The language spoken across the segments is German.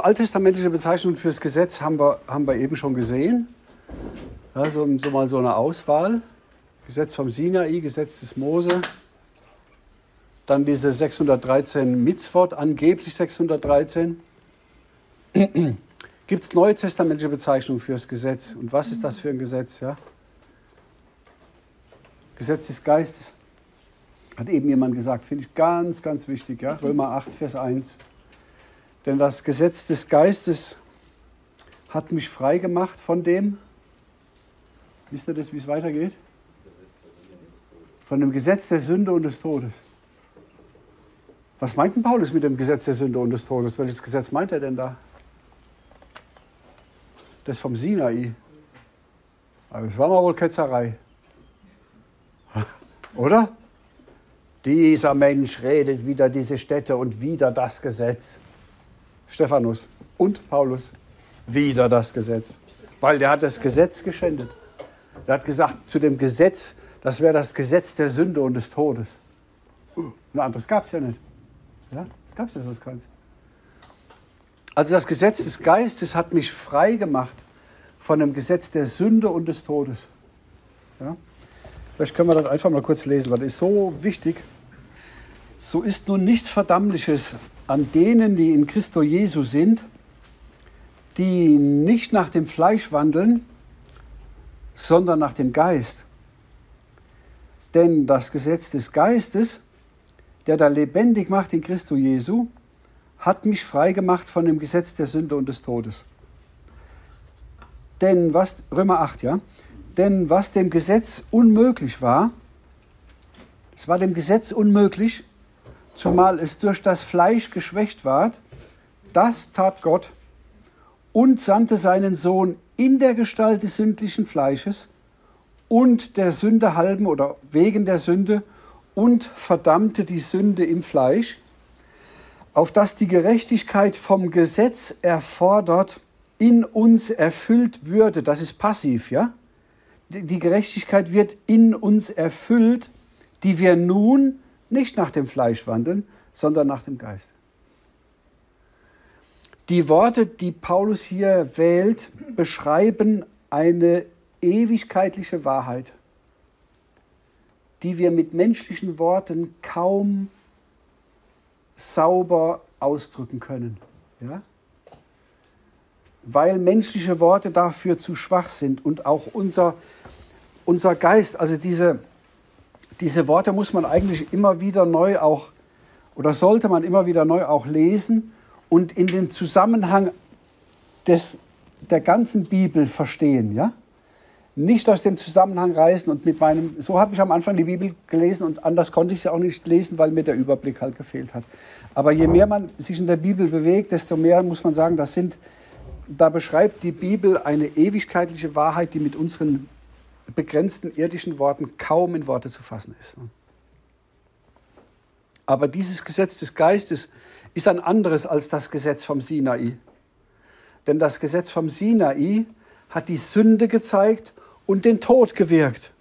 Alttestamentliche Bezeichnung fürs Gesetz haben wir, haben wir eben schon gesehen. Also so mal so eine Auswahl. Gesetz vom Sinai, Gesetz des Mose. Dann diese 613 Mitzvot, angeblich 613. Gibt es neue testamentliche Bezeichnungen fürs Gesetz? Und was ist das für ein Gesetz? Ja? Gesetz des Geistes. Hat eben jemand gesagt, finde ich ganz, ganz wichtig. Ja? Römer 8, Vers 1. Denn das Gesetz des Geistes hat mich frei gemacht von dem. Wisst ihr das, wie es weitergeht? Von dem Gesetz der Sünde und des Todes. Was meint denn Paulus mit dem Gesetz der Sünde und des Todes? Welches Gesetz meint er denn da? Das vom Sinai. Aber das war mal wohl Ketzerei. Oder? Dieser Mensch redet wieder diese Städte und wieder das Gesetz. Stephanus und Paulus wieder das Gesetz. Weil der hat das Gesetz geschändet. Er hat gesagt, zu dem Gesetz, das wäre das Gesetz der Sünde und des Todes. Ein anderes gab es ja nicht. Ja, das gab es ja sonst keins. Also das Gesetz des Geistes hat mich frei gemacht von dem Gesetz der Sünde und des Todes. Ja? Vielleicht können wir das einfach mal kurz lesen, weil das ist so wichtig. So ist nun nichts Verdammliches an denen, die in Christo Jesu sind, die nicht nach dem Fleisch wandeln, sondern nach dem Geist. Denn das Gesetz des Geistes, der da lebendig macht in Christo Jesu, hat mich frei gemacht von dem Gesetz der Sünde und des Todes. Denn was, Römer 8, ja, denn was dem Gesetz unmöglich war, es war dem Gesetz unmöglich, zumal es durch das Fleisch geschwächt ward, das tat Gott und sandte seinen Sohn in der Gestalt des sündlichen Fleisches und der Sünde halben oder wegen der Sünde und verdammte die Sünde im Fleisch, auf dass die Gerechtigkeit vom Gesetz erfordert in uns erfüllt würde. Das ist passiv, ja? Die Gerechtigkeit wird in uns erfüllt, die wir nun nicht nach dem Fleisch wandeln, sondern nach dem Geist. Die Worte, die Paulus hier wählt, beschreiben eine ewigkeitliche Wahrheit, die wir mit menschlichen Worten kaum sauber ausdrücken können. Ja? Weil menschliche Worte dafür zu schwach sind und auch unser, unser Geist, also diese, diese Worte muss man eigentlich immer wieder neu auch, oder sollte man immer wieder neu auch lesen und in den Zusammenhang des, der ganzen Bibel verstehen, ja? Nicht aus dem Zusammenhang reißen und mit meinem, so habe ich am Anfang die Bibel gelesen und anders konnte ich sie auch nicht lesen, weil mir der Überblick halt gefehlt hat. Aber je mehr man sich in der Bibel bewegt, desto mehr muss man sagen, das sind, da beschreibt die Bibel eine ewigkeitliche Wahrheit, die mit unseren begrenzten irdischen Worten kaum in Worte zu fassen ist. Aber dieses Gesetz des Geistes ist ein anderes als das Gesetz vom Sinai. Denn das Gesetz vom Sinai hat die Sünde gezeigt und den Tod gewirkt.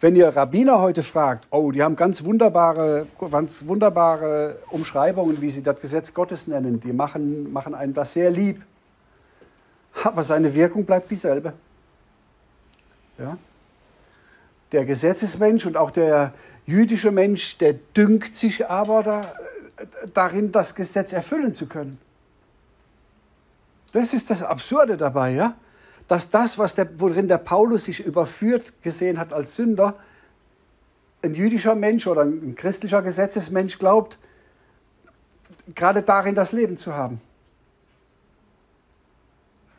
Wenn ihr Rabbiner heute fragt, oh, die haben ganz wunderbare, ganz wunderbare Umschreibungen, wie sie das Gesetz Gottes nennen, die machen, machen einem das sehr lieb. Aber seine Wirkung bleibt dieselbe. Ja? Der Gesetzesmensch und auch der jüdische Mensch, der dünkt sich aber da, darin, das Gesetz erfüllen zu können. Das ist das Absurde dabei, ja? dass das, was der, worin der Paulus sich überführt gesehen hat als Sünder, ein jüdischer Mensch oder ein christlicher Gesetzesmensch glaubt, gerade darin das Leben zu haben.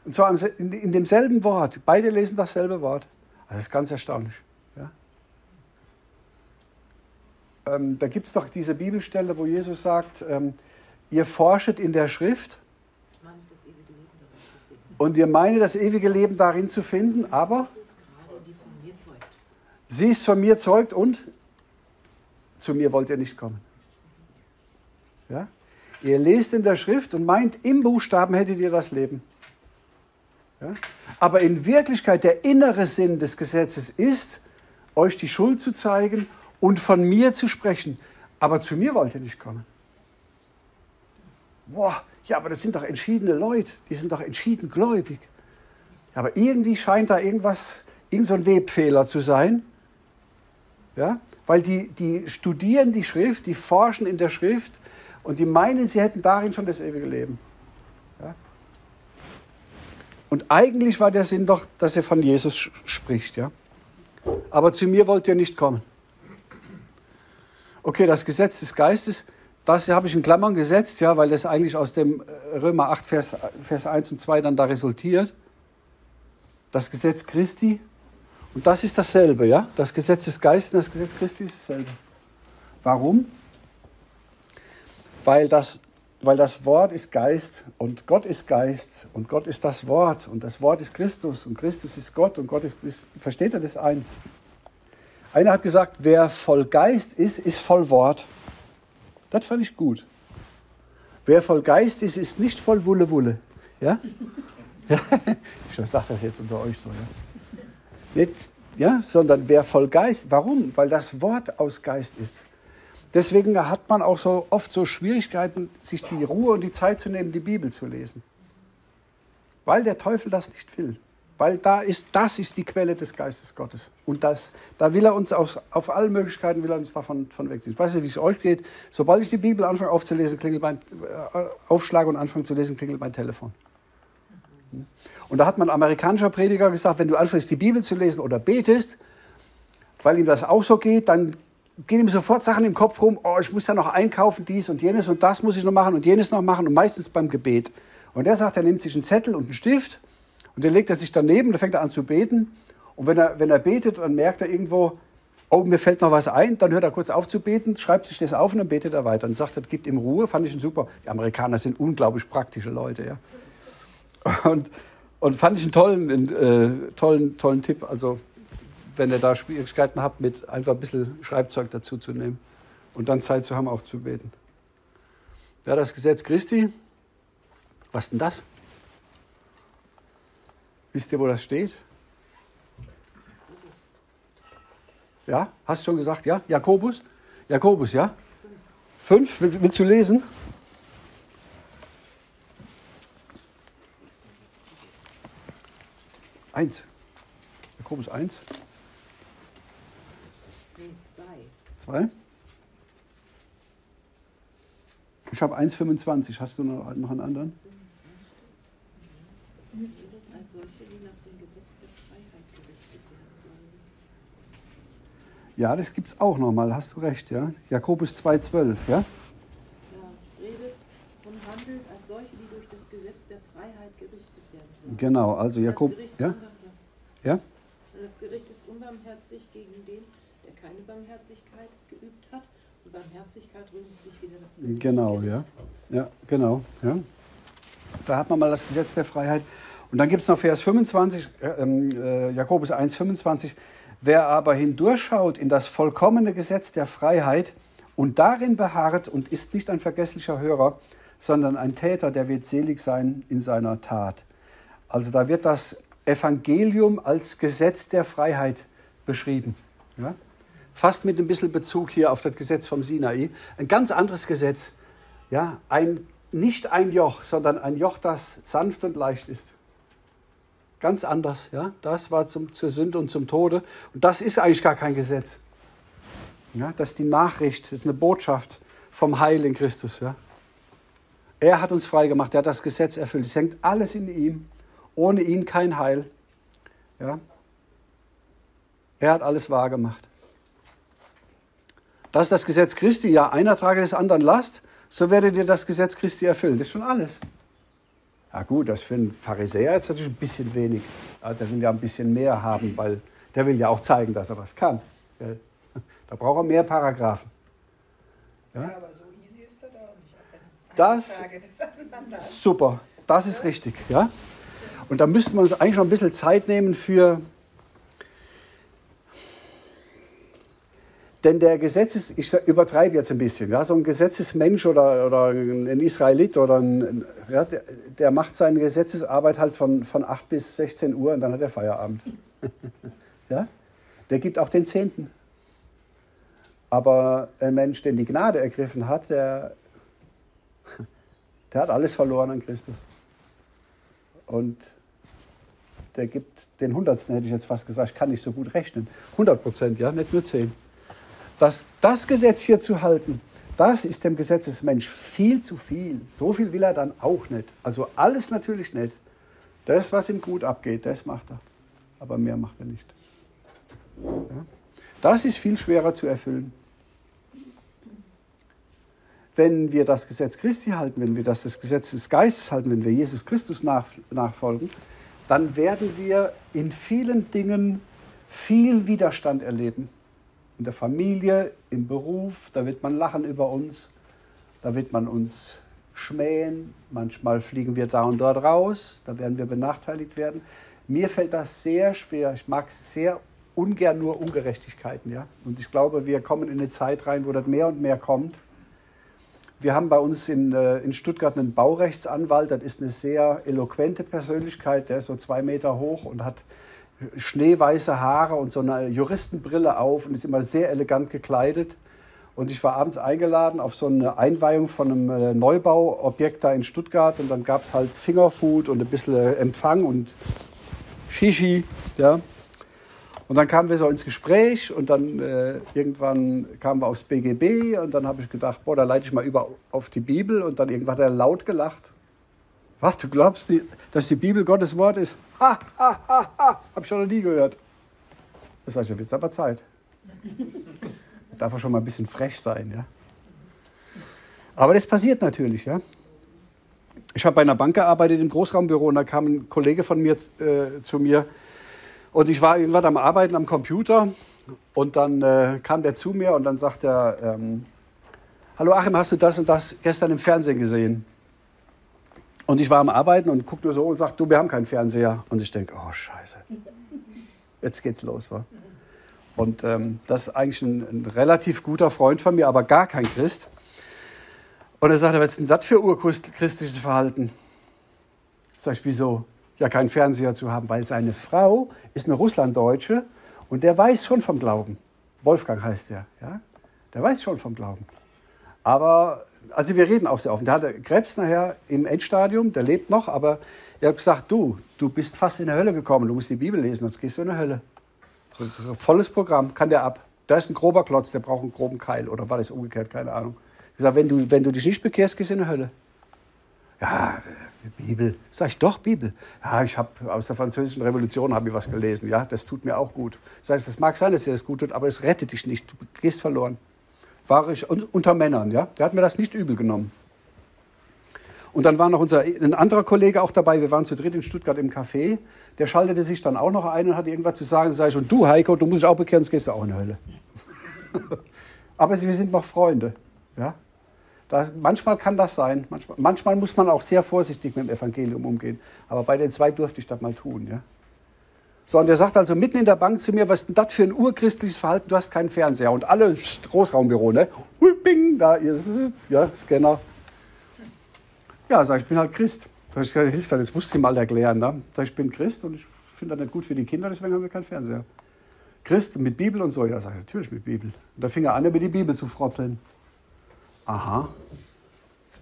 Und zwar in demselben Wort. Beide lesen dasselbe Wort. Das ist ganz erstaunlich. Ja? Ähm, da gibt es doch diese Bibelstelle, wo Jesus sagt, ähm, ihr forschet in der Schrift und ihr meint das ewige Leben darin zu finden, aber sie ist von mir zeugt und zu mir wollt ihr nicht kommen. Ja? Ihr lest in der Schrift und meint, im Buchstaben hättet ihr das Leben. Aber in Wirklichkeit der innere Sinn des Gesetzes ist, euch die Schuld zu zeigen und von mir zu sprechen. Aber zu mir wollt ihr nicht kommen. boah, ja, aber das sind doch entschiedene Leute, die sind doch entschieden gläubig. Aber irgendwie scheint da irgendwas, irgend so ein Webfehler zu sein. Ja? Weil die, die studieren die Schrift, die forschen in der Schrift und die meinen, sie hätten darin schon das ewige Leben. Und eigentlich war der Sinn doch, dass er von Jesus spricht. Ja? Aber zu mir wollt ihr nicht kommen. Okay, das Gesetz des Geistes, das habe ich in Klammern gesetzt, ja, weil das eigentlich aus dem äh, Römer 8, Vers, Vers 1 und 2 dann da resultiert. Das Gesetz Christi, und das ist dasselbe, ja? Das Gesetz des Geistes und das Gesetz Christi ist dasselbe. Warum? Weil das, weil das Wort ist Geist und Gott ist Geist und Gott ist das Wort und das Wort ist Christus und Christus ist Gott und Gott ist, ist versteht er das eins? Einer hat gesagt, wer voll Geist ist, ist voll Wort. Das fand ich gut. Wer voll Geist ist, ist nicht voll Wulle Wulle. Ja? Ich sage das jetzt unter euch so. Ja? Nicht, ja, sondern wer voll Geist. Warum? Weil das Wort aus Geist ist. Deswegen hat man auch so oft so Schwierigkeiten, sich die Ruhe und die Zeit zu nehmen, die Bibel zu lesen. Weil der Teufel das nicht will. Weil da ist, das ist die Quelle des Geistes Gottes. Und das, da will er uns auf, auf alle Möglichkeiten will er uns davon von wegziehen. Ich weiß nicht, wie es euch geht. Sobald ich die Bibel anfange aufzulesen, klingelt mein, äh, aufschlage und anfange zu lesen, klingelt mein Telefon. Und da hat man amerikanischer Prediger gesagt, wenn du anfängst, die Bibel zu lesen oder betest, weil ihm das auch so geht, dann gehen ihm sofort Sachen im Kopf rum, oh, ich muss ja noch einkaufen, dies und jenes und das muss ich noch machen und jenes noch machen und meistens beim Gebet. Und er sagt, er nimmt sich einen Zettel und einen Stift und den legt er sich daneben, da fängt er an zu beten. Und wenn er, wenn er betet, dann merkt er irgendwo, oh, mir fällt noch was ein, dann hört er kurz auf zu beten, schreibt sich das auf und dann betet er weiter. Und sagt, das gibt ihm Ruhe, fand ich ihn super. Die Amerikaner sind unglaublich praktische Leute, ja. Und, und fand ich einen tollen, äh, tollen, tollen Tipp. Also, wenn ihr da Schwierigkeiten habt, mit einfach ein bisschen Schreibzeug dazu zu nehmen und dann Zeit zu haben, auch zu beten. Ja, das Gesetz Christi, was denn das? Wisst ihr, wo das steht? Ja, hast du schon gesagt, ja? Jakobus? Jakobus, ja? Fünf, willst du lesen? Eins. Jakobus eins. Zwei. Ich habe 1,25. Hast du noch, noch einen anderen? Ja, das gibt es auch nochmal, hast du recht, ja. Jakobus 2,12, ja? Ja, redet und handelt als solche, die durch das Gesetz der Freiheit gerichtet werden sollen. Genau, also Jakob, ja? Ja? Das Gericht ist unbarmherzig gegen den, der keine Barmherzigkeit Barmherzigkeit rühmt sich wieder das Gesetz. Genau, ja. Ja, genau, ja. Da hat man mal das Gesetz der Freiheit. Und dann gibt es noch Vers 25, äh, ähm, äh, Jakobus 1, 25. Wer aber hindurchschaut in das vollkommene Gesetz der Freiheit und darin beharrt und ist nicht ein vergesslicher Hörer, sondern ein Täter, der wird selig sein in seiner Tat. Also da wird das Evangelium als Gesetz der Freiheit beschrieben. Ja? Fast mit ein bisschen Bezug hier auf das Gesetz vom Sinai. Ein ganz anderes Gesetz. Ja? Ein, nicht ein Joch, sondern ein Joch, das sanft und leicht ist. Ganz anders. Ja? Das war zum, zur Sünde und zum Tode. Und das ist eigentlich gar kein Gesetz. Ja? Das ist die Nachricht, das ist eine Botschaft vom Heil in Christus. Ja? Er hat uns frei gemacht, er hat das Gesetz erfüllt. Es hängt alles in ihm. Ohne ihn kein Heil. Ja? Er hat alles wahr gemacht. Das ist das Gesetz Christi. Ja, einer trage des anderen Last, so werdet ihr das Gesetz Christi erfüllen. Das ist schon alles. Ja gut, das für einen Pharisäer jetzt natürlich ein bisschen wenig. Der will ja ein bisschen mehr haben, weil der will ja auch zeigen, dass er was kann. Da braucht er mehr Paragraphen. Ja, ja aber so easy ist er da nicht. Das, super, das ist richtig. Ja? Und da müsste man uns eigentlich noch ein bisschen Zeit nehmen für Denn der Gesetzes, ich übertreibe jetzt ein bisschen, ja, so ein Gesetzesmensch oder, oder ein Israelit oder ein, ja, der, der, macht seine Gesetzesarbeit halt von, von 8 bis 16 Uhr und dann hat er Feierabend. ja? Der gibt auch den Zehnten. Aber ein Mensch, der die Gnade ergriffen hat, der, Der hat alles verloren an Christus. Und der gibt den Hundertsten, hätte ich jetzt fast gesagt, ich kann nicht so gut rechnen. 100 Prozent, ja, nicht nur 10. Das, das Gesetz hier zu halten, das ist dem Gesetzesmensch viel zu viel. So viel will er dann auch nicht. Also alles natürlich nicht. Das, was ihm gut abgeht, das macht er. Aber mehr macht er nicht. Ja? Das ist viel schwerer zu erfüllen. Wenn wir das Gesetz Christi halten, wenn wir das, das Gesetz des Geistes halten, wenn wir Jesus Christus nach, nachfolgen, dann werden wir in vielen Dingen viel Widerstand erleben. In der Familie, im Beruf, da wird man lachen über uns, da wird man uns schmähen, manchmal fliegen wir da und dort raus, da werden wir benachteiligt werden. Mir fällt das sehr schwer, ich mag sehr ungern nur Ungerechtigkeiten. Ja? Und ich glaube, wir kommen in eine Zeit rein, wo das mehr und mehr kommt. Wir haben bei uns in, äh, in Stuttgart einen Baurechtsanwalt, das ist eine sehr eloquente Persönlichkeit, der ist so zwei Meter hoch und hat schneeweiße Haare und so eine Juristenbrille auf und ist immer sehr elegant gekleidet. Und ich war abends eingeladen auf so eine Einweihung von einem äh, Neubauobjekt da in Stuttgart. Und dann gab es halt Fingerfood und ein bisschen Empfang und Shishi. Ja. Und dann kamen wir so ins Gespräch und dann äh, irgendwann kamen wir aufs BGB und dann habe ich gedacht, boah, da leite ich mal über auf die Bibel und dann irgendwann hat er laut gelacht. Was, du glaubst, die, dass die Bibel Gottes Wort ist? Ha, ha, ha, ha, hab ich schon noch nie gehört. Das heißt, ja, wird's aber Zeit. Darf er schon mal ein bisschen frech sein, ja. Aber das passiert natürlich, ja. Ich habe bei einer Bank gearbeitet im Großraumbüro und da kam ein Kollege von mir äh, zu mir, und ich war irgendwann am Arbeiten am Computer und dann äh, kam der zu mir und dann sagt er, ähm, hallo Achim, hast du das und das gestern im Fernsehen gesehen? Und ich war am Arbeiten und gucke nur so und sagt, du, wir haben keinen Fernseher. Und ich denke, oh scheiße, jetzt geht's los. Wa? Und ähm, das ist eigentlich ein, ein, relativ guter Freund von mir, aber gar kein Christ. Und er sagt, was ist denn das für urchristliches Verhalten? Sag ich, wieso? ja keinen Fernseher zu haben, weil seine Frau ist eine Russlanddeutsche und der weiß schon vom Glauben. Wolfgang heißt der, ja? Der weiß schon vom Glauben. Aber, also wir reden auch sehr offen. Der hatte Krebs nachher im Endstadium, der lebt noch, aber er hat gesagt, du, du bist fast in die Hölle gekommen, du musst die Bibel lesen, sonst gehst du in die Hölle. Volles Programm, kann der ab. Da ist ein grober Klotz, der braucht einen groben Keil. Oder war das umgekehrt, keine Ahnung. Ich sage, wenn du, wenn du dich nicht bekehrst, gehst du in die Hölle. Ja, Bibel. Sag ich, doch, Bibel. Ja, ich habe aus der französischen Revolution habe ich was gelesen. Ja, das tut mir auch gut. Sag ich, das mag sein, dass dir das gut tut, aber es rettet dich nicht. Du gehst verloren. War ich unter Männern, ja. Der hat mir das nicht übel genommen. Und dann war noch unser, ein anderer Kollege auch dabei. Wir waren zu dritt in Stuttgart im Café. Der schaltete sich dann auch noch ein und hatte irgendwas zu sagen. Sag ich, und du, Heiko, du musst dich auch bekehren, sonst gehst du auch in die Hölle. aber wir sind noch Freunde. Ja? Da, manchmal kann das sein. Manchmal, manchmal, muss man auch sehr vorsichtig mit dem Evangelium umgehen. Aber bei den zwei durfte ich das mal tun. Ja? So, und er sagt also mitten in der Bank zu mir, was ist denn das für ein urchristliches Verhalten? Du hast keinen Fernseher. Und alle Großraumbüro, ne? Bing, da, ja, Scanner. Ja, sag ich, bin halt Christ. Sag ich, hilft das, jetzt musst du mal erklären. Ne? Sag ich, ich bin Christ und ich finde das nicht gut für die Kinder, deswegen haben wir keinen Fernseher. Christ mit Bibel und so. Ja, sag ich, natürlich mit Bibel. Und da fing er an, über die Bibel zu frotzeln. Aha.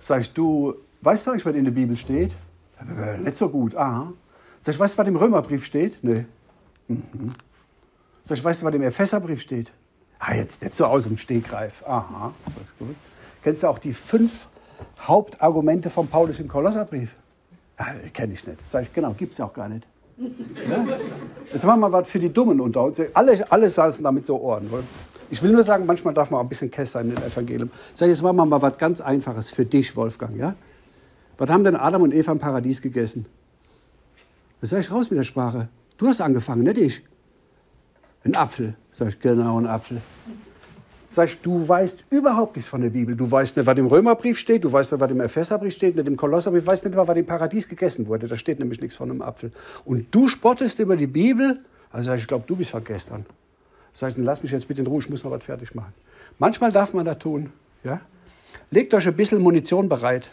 Sag ich, du weißt du eigentlich, was in der Bibel steht? Äh, nicht so gut. Aha. Sag ich, weißt du, was im Römerbrief steht? Nee. Mhm. Sag ich, weißt du, was im Epheserbrief steht? Ah, jetzt nicht so aus dem Stegreif. Aha. Gut. Kennst du auch die fünf Hauptargumente von Paulus im Kolosserbrief? Ja, Kenne ich nicht. Sag ich, genau, gibt es auch gar nicht. Ja? Jetzt machen wir mal was für die Dummen unter uns. Alle, alle saßen da mit so Ohren. Oder? Ich will nur sagen, manchmal darf man auch ein bisschen Kess sein im Evangelium. Sag ich, jetzt machen wir mal was ganz Einfaches für dich, Wolfgang. Ja? Was haben denn Adam und Eva im Paradies gegessen? Was sag ich raus mit der Sprache? Du hast angefangen, nicht ich. Ein Apfel. Sag ich, genau, ein Apfel. Sag ich, du weißt überhaupt nichts von der Bibel. Du weißt nicht, was im Römerbrief steht, du weißt nicht, was im Epheserbrief steht, nicht im Kolosserbrief, du weißt nicht mal, was im Paradies gegessen wurde. Da steht nämlich nichts von einem Apfel. Und du spottest über die Bibel? Also sag ich, ich glaube, du bist vergestern. Sag ich, dann lass mich jetzt bitte in Ruhe, ich muss noch was fertig machen. Manchmal darf man das tun. Ja? Legt euch ein bisschen Munition bereit.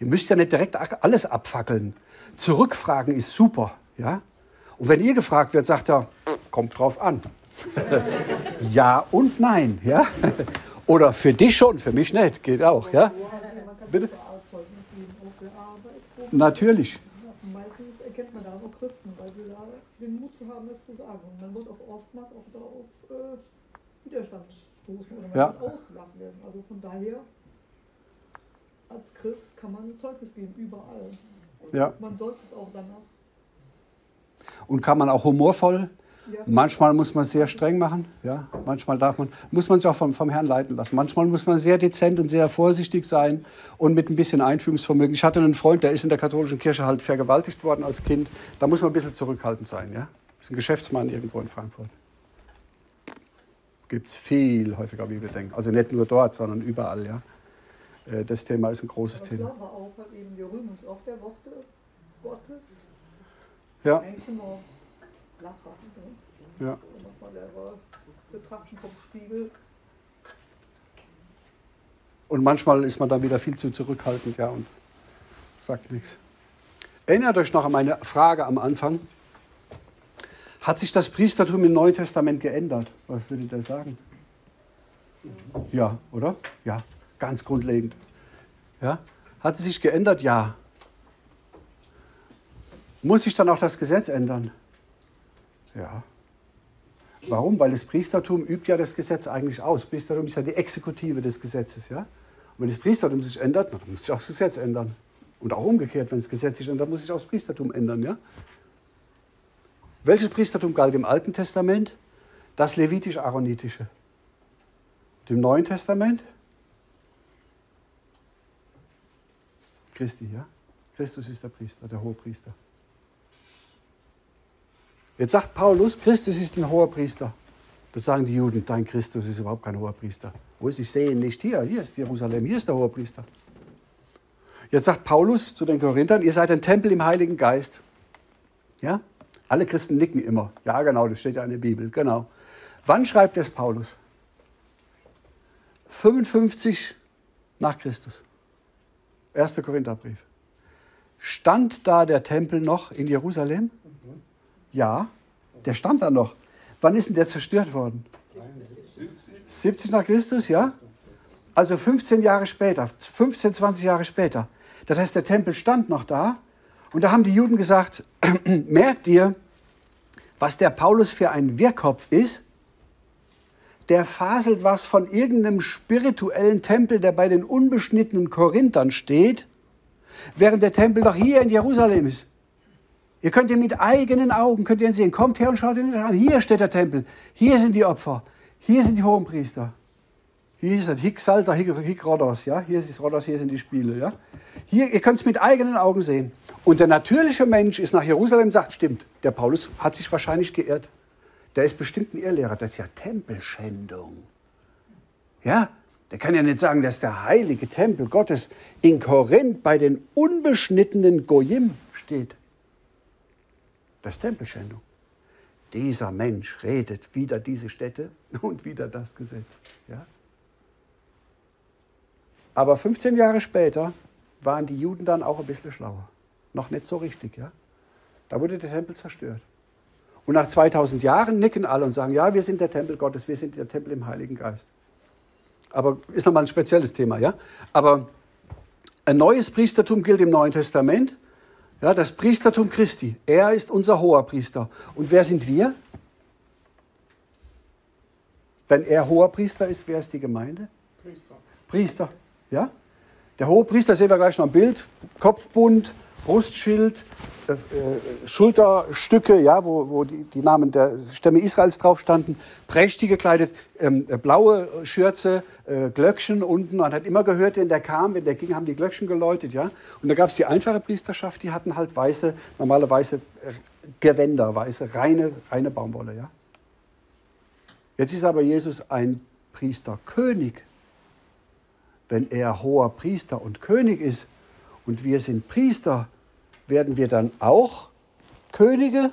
Ihr müsst ja nicht direkt alles abfackeln. Zurückfragen ist super. Ja? Und wenn ihr gefragt wird, sagt er, kommt drauf an. ja und nein. Ja? Oder für dich schon, für mich nicht. Geht auch. Ja? Bitte? Natürlich. Meistens erkennt man da nur Christen, weil sie da den Mut zu haben, das zu sagen. Und man wird auch oftmals auch da auf Widerstand stoßen oder man Ja. ausgelacht werden. Also von daher, als Christ kann man Zeugnis geben, überall. Und Ja. man sollte es auch danach. Und kann man auch humorvoll. Ja. Manchmal muss man es sehr streng machen. Ja? Manchmal darf man, muss man sich auch vom, vom Herrn leiten lassen. Manchmal muss man sehr dezent und sehr vorsichtig sein und mit ein bisschen Einfühlungsvermögen. Ich hatte einen Freund, der ist in der katholischen Kirche halt vergewaltigt worden als Kind. Da muss man ein bisschen zurückhaltend sein. Ja? Ist ein Geschäftsmann irgendwo in Frankfurt. Gibt es viel häufiger, wie wir denken. Also nicht nur dort, sondern überall. Ja? Äh, Das Thema ist ein großes ich Thema. glaube auch, eben, wir rühmen uns oft der Worte Gottes. Ja, ja. Und manchmal ist man dann wieder viel zu zurückhaltend ja, und sagt nichts. Erinnert euch noch an meine Frage am Anfang. Hat sich das Priestertum im Neuen Testament geändert? Was würdet ihr sagen? Ja, oder? Ja, ganz grundlegend. Ja? Hat es sich geändert? Ja. Muss sich dann auch das Gesetz ändern? Ja. Warum? Weil das Priestertum übt ja das Gesetz eigentlich aus. Priestertum ist ja die Exekutive des Gesetzes. Ja? Und wenn das Priestertum sich ändert, dann muss sich auch das Gesetz ändern. Und auch umgekehrt, wenn das Gesetz sich ändert, muss sich auch das Priestertum ändern. Ja? Welches Priestertum galt im Alten Testament? Das levitisch-aaronitische. Und Im Neuen Testament? Christi, ja? Christus ist der Priester, der Hohepriester. Jetzt sagt Paulus, Christus ist ein hoher Priester. Das sagen die Juden, dein Christus ist überhaupt kein hoher Priester. Wo ist, ich sehe ihn nicht hier, hier ist Jerusalem, hier ist der hohe Priester. Jetzt sagt Paulus zu den Korinthern, ihr seid ein Tempel im Heiligen Geist. Ja? Alle Christen nicken immer. Ja, genau, das steht ja in der Bibel, genau. Wann schreibt es Paulus? 55 nach Christus. 1. Korintherbrief. Stand da der Tempel noch in Jerusalem? Ja, der stand da noch. Wann ist denn der zerstört worden? 70 nach Christus, ja? Also 15 Jahre später, 15, 20 Jahre später. Das heißt, der Tempel stand noch da. Und da haben die Juden gesagt, merkt ihr, was der Paulus für ein Wirrkopf ist? Der faselt was von irgendeinem spirituellen Tempel, der bei den unbeschnittenen Korinthern steht, während der Tempel doch hier in Jerusalem ist. Ihr könnt ihn mit eigenen Augen könnt ihr ihn sehen. Kommt her und schaut ihn an. Hier steht der Tempel. Hier sind die Opfer. Hier sind die Hohenpriester. Hier ist das Hic Salter, Hic, Hic Rhodos, ja. Hier ist das Rhodos, hier sind die Spiele, ja. Hier, ihr könnt es mit eigenen Augen sehen. Und der natürliche Mensch ist nach Jerusalem, sagt, stimmt. Der Paulus hat sich wahrscheinlich geirrt. Der ist bestimmt ein Irrlehrer. Das ist ja Tempelschändung. Ja, der kann ja nicht sagen, dass der heilige Tempel Gottes in Korinth bei den unbeschnittenen Goyim steht. Das Tempelschändung. Dieser Mensch redet wieder diese Städte und wieder das Gesetz. Ja? Aber 15 Jahre später waren die Juden dann auch ein bisschen schlauer. Noch nicht so richtig. Ja? Da wurde der Tempel zerstört. Und nach 2000 Jahren nicken alle und sagen, ja, wir sind der Tempel Gottes, wir sind der Tempel im Heiligen Geist. Aber ist nochmal ein spezielles Thema, ja? Aber ein neues Priestertum gilt im Neuen Testament. Ja, das Priestertum Christi. Er ist unser hoher Priester. Und wer sind wir? Wenn er hoher Priester ist, wer ist die Gemeinde? Priester. Priester. Ja? Der hohe Priester sehen wir gleich noch im Bild. Kopfbund, Brustschild, äh, äh, Schulterstücke, ja, wo, wo die, die Namen der Stämme Israels drauf standen. Prächtig gekleidet, ähm, äh, blaue Schürze, äh, Glöckchen unten. Man hat immer gehört, wenn der kam, wenn der ging, haben die Glöckchen geläutet. Ja? Und da gab es die einfache Priesterschaft, die hatten halt weiße, normale weiße äh, Gewänder, weiße, reine, reine Baumwolle. Ja? Jetzt ist aber Jesus ein Priesterkönig. Wenn er hoher Priester und König ist und wir sind Priester, werden wir dann auch Könige?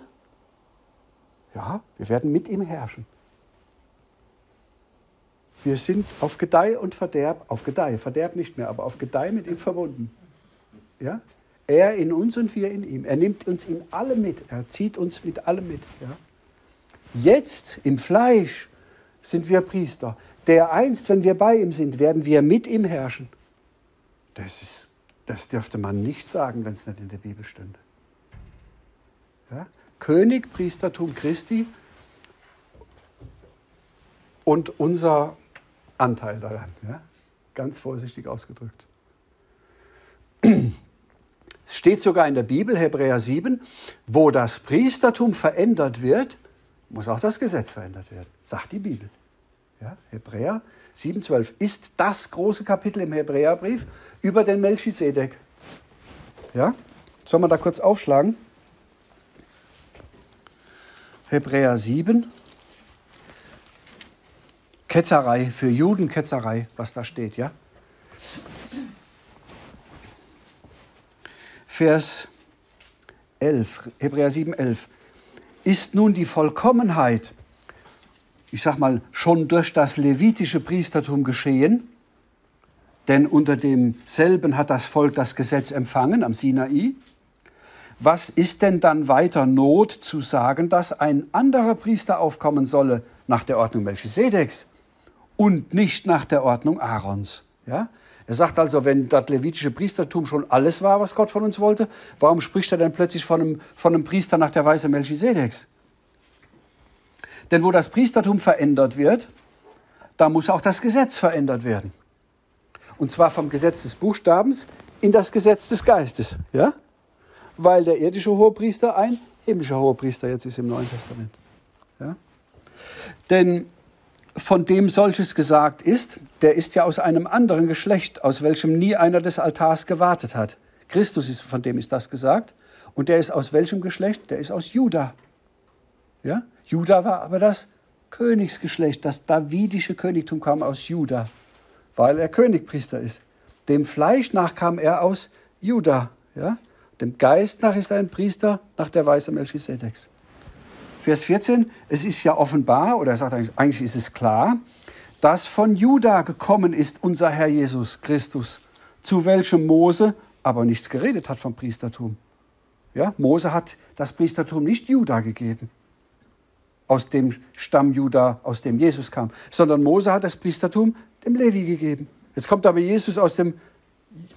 Ja, wir werden mit ihm herrschen. Wir sind auf Gedeih und Verderb, auf Gedeih, Verderb nicht mehr, aber auf Gedeih mit ihm verbunden. Ja? Er in uns und wir in ihm. Er nimmt uns in alle mit. Er zieht uns mit allem mit. Ja? Jetzt im Fleisch sind wir Priester. Der einst, wenn wir bei ihm sind, werden wir mit ihm herrschen. Das ist, Das dürfte man nicht sagen, wenn es nicht in der Bibel stünde. Ja? König, Priestertum Christi und unser Anteil daran. Ja? Ganz vorsichtig ausgedrückt. Es steht sogar in der Bibel, Hebräer 7, wo das Priestertum verändert wird, muss auch das Gesetz verändert werden, sagt die Bibel. Ja, Hebräer 7,12 ist das große Kapitel im Hebräerbrief über den Melchisedek. Ja? Sollen wir da kurz aufschlagen? Hebräer 7. Ketzerei, für Juden Ketzerei, was da steht, ja? Vers 11, Hebräer 7, 11. Ist nun die Vollkommenheit, ich sag mal, schon durch das levitische Priestertum geschehen? Denn unter demselben hat das Volk das Gesetz empfangen am Sinai. Was ist denn dann weiter Not zu sagen, dass ein anderer Priester aufkommen solle nach der Ordnung Melchisedeks und nicht nach der Ordnung Aarons? Ja? Er sagt also, wenn das levitische Priestertum schon alles war, was Gott von uns wollte, warum spricht er denn plötzlich von einem, von einem Priester nach der Weise Melchisedeks? Denn wo das Priestertum verändert wird, da muss auch das Gesetz verändert werden. Und zwar vom Gesetz des Buchstabens in das Gesetz des Geistes. Ja? Weil der irdische Hohepriester ein himmlischer Hohepriester jetzt ist im Neuen Testament. Ja? Denn von dem solches gesagt ist, der ist ja aus einem anderen Geschlecht, aus welchem nie einer des Altars gewartet hat. Christus ist, von dem ist das gesagt. Und der ist aus welchem Geschlecht? Der ist aus Juda. Ja? Juda war aber das Königsgeschlecht. Das davidische Königtum kam aus Juda weil er Königpriester ist. Dem Fleisch nach kam er aus Juda. Ja? Dem Geist nach ist er ein Priester nach der Weise Melchisedeks. Vers 14, es ist ja offenbar, oder er sagt eigentlich, eigentlich ist es klar, dass von Juda gekommen ist unser Herr Jesus Christus, zu welchem Mose aber nichts geredet hat vom Priestertum. Ja, Mose hat das Priestertum nicht Juda gegeben, aus dem Stamm Juda, aus dem Jesus kam, sondern Mose hat das Priestertum dem Levi gegeben. Jetzt kommt aber Jesus aus, dem,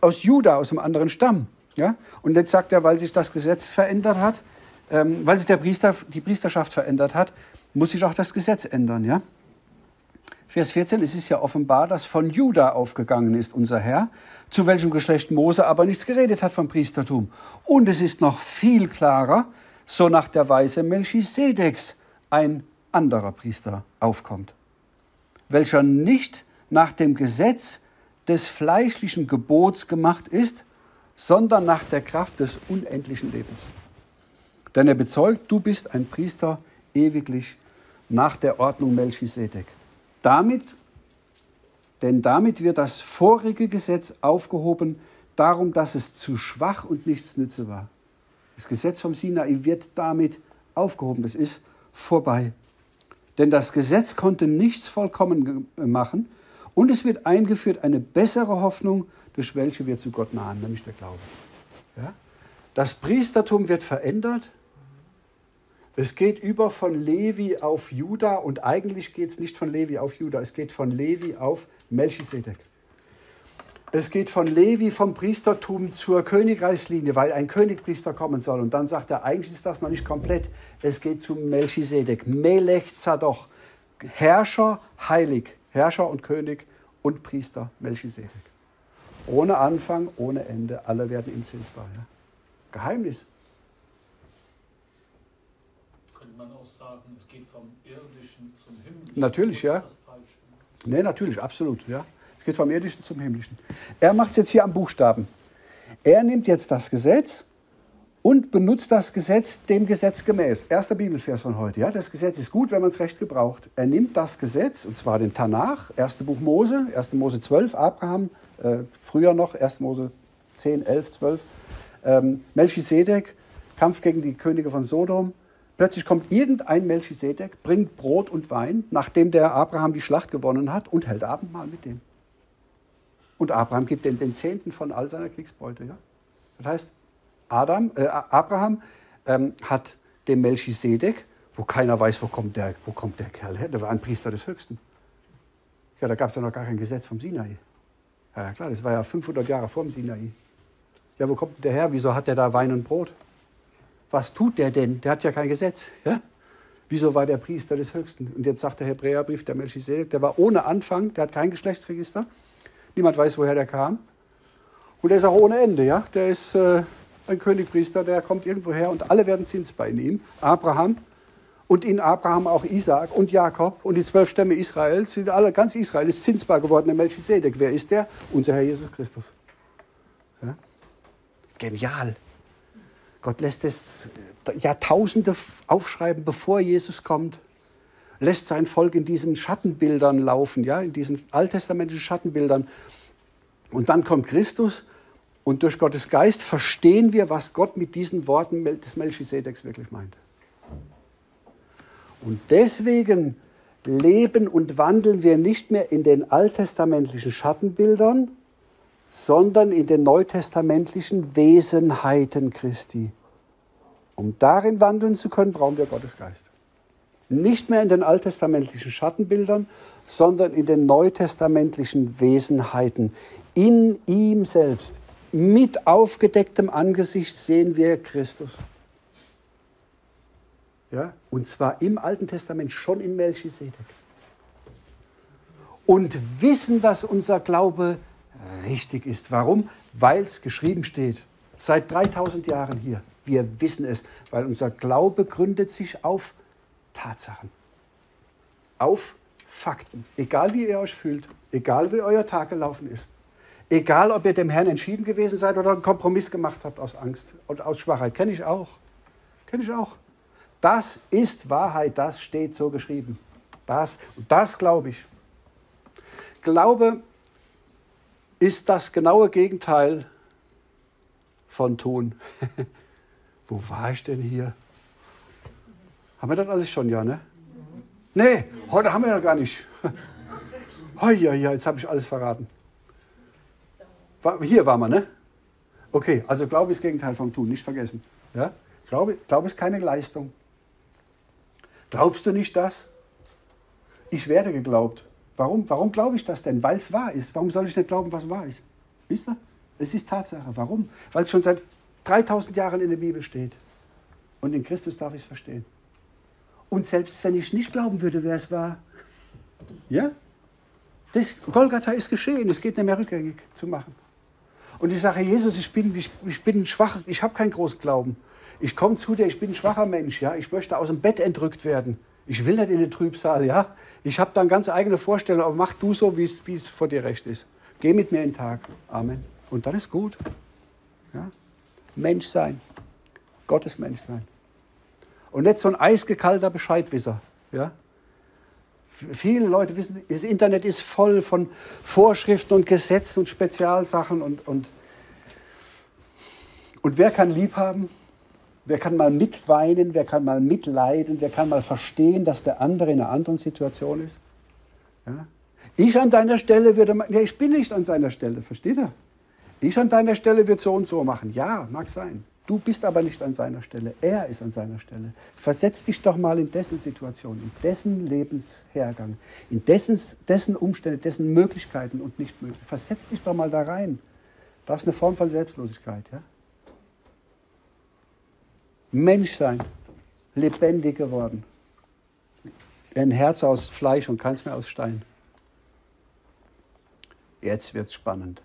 aus Juda, aus einem anderen Stamm. Ja? Und jetzt sagt er, weil sich das Gesetz verändert hat, ähm, weil sich der Priester, die Priesterschaft verändert hat, muss sich auch das Gesetz ändern. Ja? Vers 14, es ist ja offenbar, dass von Juda aufgegangen ist unser Herr, zu welchem Geschlecht Mose aber nichts geredet hat vom Priestertum. Und es ist noch viel klarer, so nach der Weise Melchisedeks ein anderer Priester aufkommt, welcher nicht nach dem Gesetz des fleischlichen Gebots gemacht ist, sondern nach der Kraft des unendlichen Lebens. Denn er bezeugt, du bist ein Priester ewiglich nach der Ordnung Melchisedek. Damit, denn damit wird das vorige Gesetz aufgehoben, darum, dass es zu schwach und nichts nütze war. Das Gesetz vom Sinai wird damit aufgehoben. Das ist vorbei. Denn das Gesetz konnte nichts vollkommen machen, und es wird eingeführt eine bessere Hoffnung, durch welche wir zu Gott nahen, nämlich der Glaube. Ja? Das Priestertum wird verändert. Es geht über von Levi auf Juda und eigentlich geht es nicht von Levi auf Juda, es geht von Levi auf Melchisedek. Es geht von Levi vom Priestertum zur Königreichslinie, weil ein Königpriester kommen soll. Und dann sagt er, eigentlich ist das noch nicht komplett. Es geht zu Melchisedek, Melech Zadoch, Herrscher, heilig. Herrscher und König und Priester Melchisedek. Ohne Anfang, ohne Ende, alle werden ihm zinsbar. Ja? Geheimnis. Könnte man auch sagen, es geht vom Irdischen zum Himmlischen. Natürlich, ja. Nee, natürlich, absolut, ja. Es geht vom Irdischen zum Himmlischen. Er macht es jetzt hier am Buchstaben. Er nimmt jetzt das Gesetz und benutzt das Gesetz dem Gesetz gemäß. Erster Bibelvers von heute. Ja, das Gesetz ist gut, wenn man es recht gebraucht. Er nimmt das Gesetz, und zwar den Tanach, 1. Buch Mose, 1. Mose 12, Abraham, äh, früher noch, 1. Mose 10, 11, 12, ähm, Melchisedek, Kampf gegen die Könige von Sodom. Plötzlich kommt irgendein Melchisedek, bringt Brot und Wein, nachdem der Abraham die Schlacht gewonnen hat, und hält Abendmahl mit dem. Und Abraham gibt den, den Zehnten von all seiner Kriegsbeute. Ja? Das heißt, Adam, äh, Abraham ähm, hat dem Melchisedek, wo keiner weiß, wo kommt, der, wo kommt der Kerl her, der war ein Priester des Höchsten. Ja, da gab es ja noch gar kein Gesetz vom Sinai. Ja, klar, das war ja 500 Jahre vor dem Sinai. Ja, wo kommt der her? Wieso hat der da Wein und Brot? Was tut der denn? Der hat ja kein Gesetz. Ja? Wieso war der Priester des Höchsten? Und jetzt sagt der Hebräerbrief, der Melchisedek, der war ohne Anfang, der hat kein Geschlechtsregister. Niemand weiß, woher der kam. Und der ist auch ohne Ende. Ja? Der ist äh, ein Königpriester, der kommt irgendwo her und alle werden zinsbar in ihm. Abraham und in Abraham auch Isaak und Jakob und die zwölf Stämme Israels, sind alle, ganz Israel ist zinsbar geworden, der Melchisedek. Wer ist der? Unser Herr Jesus Christus. Ja? Genial. Gott lässt es Jahrtausende aufschreiben, bevor Jesus kommt. Lässt sein Volk in diesen Schattenbildern laufen, ja, in diesen alttestamentlichen Schattenbildern. Und dann kommt Christus und durch Gottes Geist verstehen wir, was Gott mit diesen Worten des Melchisedeks wirklich meint. Und deswegen leben und wandeln wir nicht mehr in den alttestamentlichen Schattenbildern, sondern in den neutestamentlichen Wesenheiten Christi. Um darin wandeln zu können, brauchen wir Gottes Geist. Nicht mehr in den alttestamentlichen Schattenbildern, sondern in den neutestamentlichen Wesenheiten. In ihm selbst, mit aufgedecktem Angesicht sehen wir Christus. Ja? Und zwar im Alten Testament schon in Melchisedek. Und wissen, dass unser Glaube richtig ist. Warum? Weil es geschrieben steht. Seit 3000 Jahren hier. Wir wissen es, weil unser Glaube gründet sich auf Tatsachen. Auf Fakten. Egal wie ihr euch fühlt, egal wie euer Tag gelaufen ist. Egal, ob ihr dem Herrn entschieden gewesen seid oder einen Kompromiss gemacht habt aus Angst und aus Schwachheit. Kenne ich auch. Kenne ich auch. Das ist Wahrheit, das steht so geschrieben. Das, das glaube ich. Glaube ist das genaue Gegenteil von tun. Wo war ich denn hier? Haben wir das alles schon, ja, ne? Nee, heute haben wir ja gar nicht. Oh, ja, ja, jetzt habe ich alles verraten. Hier waren wir, ne? Okay, also Glaube ist Gegenteil vom Tun, nicht vergessen. Ja? Glaube, Glaube ist keine Leistung. Glaubst du nicht das? Ich werde geglaubt. Warum, warum glaube ich das denn? Weil es wahr ist. Warum soll ich nicht glauben, was wahr ist? Wisst ihr? Es ist Tatsache. Warum? Weil es schon seit 3000 Jahren in der Bibel steht. Und in Christus darf ich es verstehen. Und selbst wenn ich nicht glauben würde, wer es war, ja? Das Golgatha ist geschehen. Es geht nicht mehr rückgängig zu machen. Und ich sage, Jesus, ich bin, ich, ich bin schwach, ich habe keinen großen Glauben. Ich komme zu dir, ich bin ein schwacher Mensch, ja. Ich möchte aus dem Bett entrückt werden. Ich will nicht in den Trübsal, ja. Ich habe da eine ganz eigene Vorstellung, aber mach du so, wie es vor dir recht ist. Geh mit mir in den Tag. Amen. Und dann ist gut. Ja? Mensch sein. Gottes Mensch sein. Und nicht so ein eisgekalter Bescheidwisser. Ja? Viele Leute wissen, das Internet ist voll von Vorschriften und Gesetzen und Spezialsachen. Und, und, und wer kann lieb haben? Wer kann mal mitweinen, wer kann mal mitleiden, wer kann mal verstehen, dass der andere in einer anderen Situation ist? Ja? Ich an deiner Stelle würde, ja, ich bin nicht an seiner Stelle, versteht er? Ich an deiner Stelle würde so und so machen. Ja, mag sein. Du bist aber nicht an seiner Stelle. Er ist an seiner Stelle. Versetz dich doch mal in dessen Situation, in dessen Lebenshergang, in dessen, dessen Umstände, dessen Möglichkeiten und nicht möglich. Versetz dich doch mal da rein. Das ist eine Form von Selbstlosigkeit. Ja? Mensch sein, lebendig geworden. Ein Herz aus Fleisch und keins mehr aus Stein. Jetzt wird es spannend.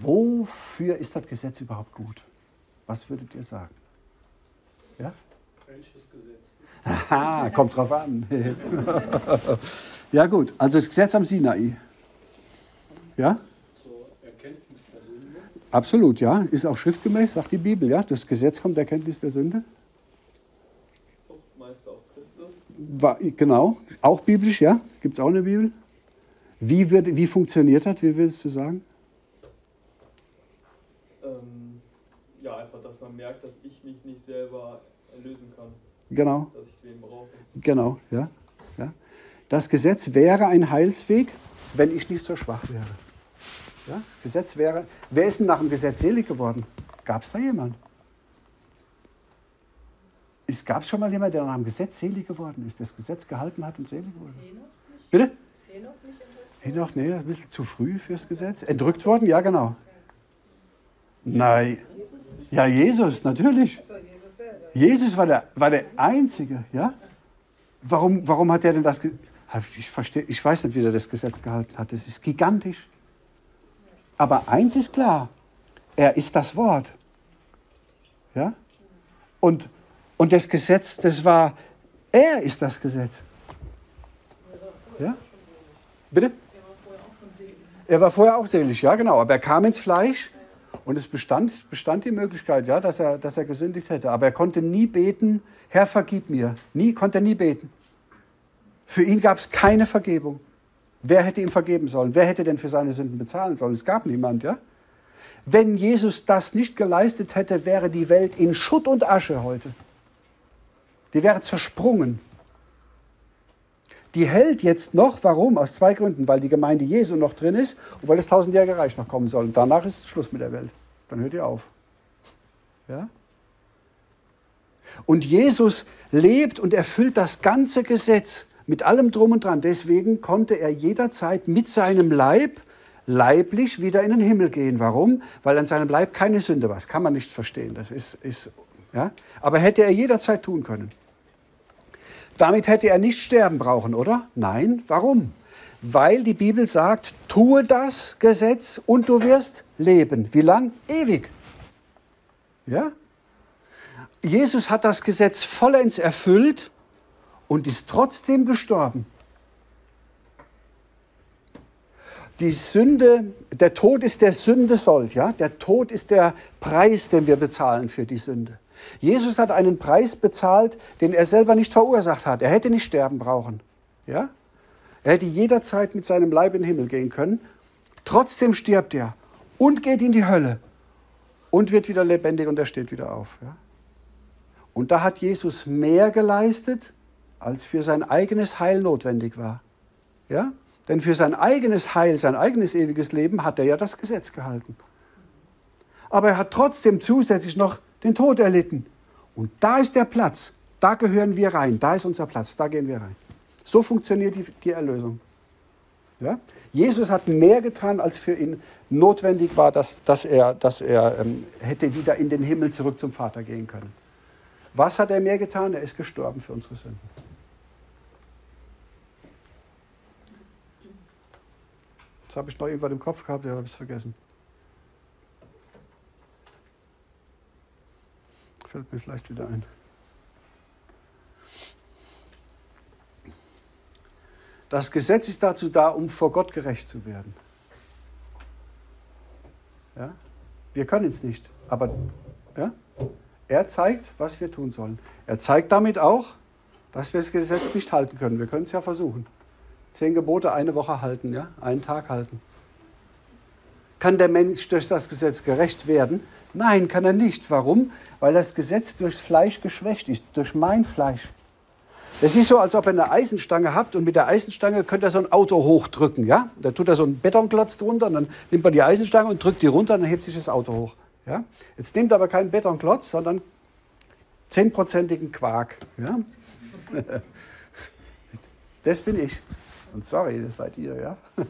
Wofür ist das Gesetz überhaupt gut? Was würdet ihr sagen? Ja? Welches Gesetz? Aha, kommt drauf an. ja gut, also das Gesetz am Sinai. Ja? Absolut, ja. Ist auch schriftgemäß, sagt die Bibel, ja. Das Gesetz kommt der Erkenntnis der Sünde. Zuchtmeister auf Christus. War, genau, auch biblisch, ja. Gibt es auch in der Bibel. Wie, wird, wie funktioniert das? Wie würdest du sagen? Ähm, ja, einfach, dass man merkt, dass ich mich nicht selber erlösen kann. Genau. Dass ich wen brauche. Genau, ja. ja. Das Gesetz wäre ein Heilsweg, wenn ich nicht so schwach wäre. Ja, das Gesetz wäre, wer ist denn nach dem Gesetz selig geworden? Gab es da jemand? Es gab schon mal jemand, der nach dem Gesetz selig geworden ist, das Gesetz gehalten hat und selig wurde? Bitte? Henoch, nee, das ist ein bisschen zu früh fürs Gesetz. Entrückt worden? Ja, genau. Nein. Ja, Jesus, natürlich. So, Jesus. Jesus war der, war der Einzige, ja? Warum, warum hat er denn das? Ich verstehe, ich weiß nicht, wie er das Gesetz gehalten hat. Das ist gigantisch. Aber eins ist klar: Er ist das Wort. Ja? Und, und das Gesetz, das war, er ist das Gesetz. Ja? Bitte? Er war vorher auch selig, ja, genau. Aber er kam ins Fleisch und es bestand, bestand die Möglichkeit, ja, dass er, dass er gesündigt hätte. Aber er konnte nie beten, Herr, vergib mir. Nie, konnte er nie beten. Für ihn gab es keine Vergebung. Wer hätte ihm vergeben sollen? Wer hätte denn für seine Sünden bezahlen sollen? Es gab niemand, ja? Wenn Jesus das nicht geleistet hätte, wäre die Welt in Schutt und Asche heute. Die wäre zersprungen. Die hält jetzt noch, warum? Aus zwei Gründen. Weil die Gemeinde Jesu noch drin ist und weil das tausendjährige Reich noch kommen soll. Und danach ist Schluss mit der Welt. Dann hört ihr auf. Ja? Und Jesus lebt und erfüllt das ganze Gesetz mit allem drum und dran. Deswegen konnte er jederzeit mit seinem Leib leiblich wieder in den Himmel gehen. Warum? Weil an seinem Leib keine Sünde war. Das kann man nicht verstehen. Das ist, ist, ja? Aber hätte er jederzeit tun können. Damit hätte er nicht sterben brauchen, oder? Nein. Warum? Weil die Bibel sagt, tue das Gesetz und du wirst leben. Wie lang? Ewig. Ja? Jesus hat das Gesetz vollends erfüllt und ist trotzdem gestorben. Die Sünde, der Tod ist der Sünde Sold, ja? Der Tod ist der Preis, den wir bezahlen für die Sünde. Jesus hat einen Preis bezahlt, den er selber nicht verursacht hat. Er hätte nicht sterben brauchen, ja? Er hätte jederzeit mit seinem Leib in den Himmel gehen können. Trotzdem stirbt er und geht in die Hölle und wird wieder lebendig und er steht wieder auf. Ja? Und da hat Jesus mehr geleistet, als für sein eigenes Heil notwendig war. Ja? Denn für sein eigenes Heil, sein eigenes ewiges Leben hat er ja das Gesetz gehalten. Aber er hat trotzdem zusätzlich noch den Tod erlitten. Und da ist der Platz. Da gehören wir rein. Da ist unser Platz. Da gehen wir rein. So funktioniert die, die Erlösung. Ja? Jesus hat mehr getan, als für ihn notwendig war, dass, dass er, dass er ähm, hätte wieder in den Himmel zurück zum Vater gehen können. Was hat er mehr getan? Er ist gestorben für unsere Sünden. Jetzt habe ich noch irgendwas im Kopf gehabt, aber habe es vergessen. Fällt mir vielleicht wieder ein. Das Gesetz ist dazu da, um vor Gott gerecht zu werden. Ja? Wir können es nicht, aber ja? er zeigt, was wir tun sollen. Er zeigt damit auch, dass wir das Gesetz nicht halten können. Wir können es ja versuchen. Zehn Gebote eine Woche halten, ja? einen Tag halten. Kann der Mensch durch das Gesetz gerecht werden? Nein, kann er nicht. Warum? Weil das Gesetz durchs Fleisch geschwächt ist, durch mein Fleisch. Es ist so, als ob ihr eine Eisenstange habt und mit der Eisenstange könnt ihr so ein Auto hochdrücken. Ja? Da tut er so einen Betonklotz drunter und dann nimmt man die Eisenstange und drückt die runter und dann hebt sich das Auto hoch. Ja? Jetzt nehmt aber keinen Betonklotz, sondern zehnprozentigen Quark. Ja? Das bin ich. Und sorry, das seid ihr, ja?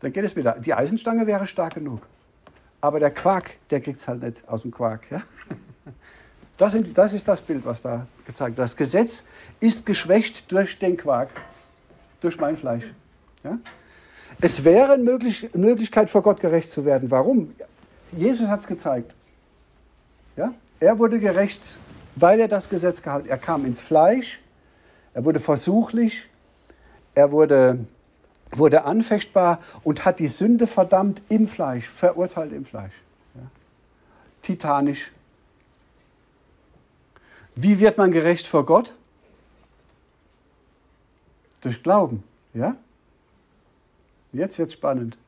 Dann geht es wieder. Die Eisenstange wäre stark genug. Aber der Quark, der kriegt es halt nicht aus dem Quark. Ja? Das, sind, das ist das Bild, was da gezeigt wird. Das Gesetz ist geschwächt durch den Quark, durch mein Fleisch. Ja? Es wäre eine möglich, Möglichkeit, vor Gott gerecht zu werden. Warum? Jesus hat es gezeigt. Ja? Er wurde gerecht, weil er das Gesetz gehalten hat. Er kam ins Fleisch, er wurde versuchlich, er wurde, wurde anfechtbar und hat die Sünde verdammt im Fleisch, verurteilt im Fleisch. Ja? Titanisch. Wie wird man gerecht vor Gott? Durch Glauben. Ja? Jetzt wird spannend.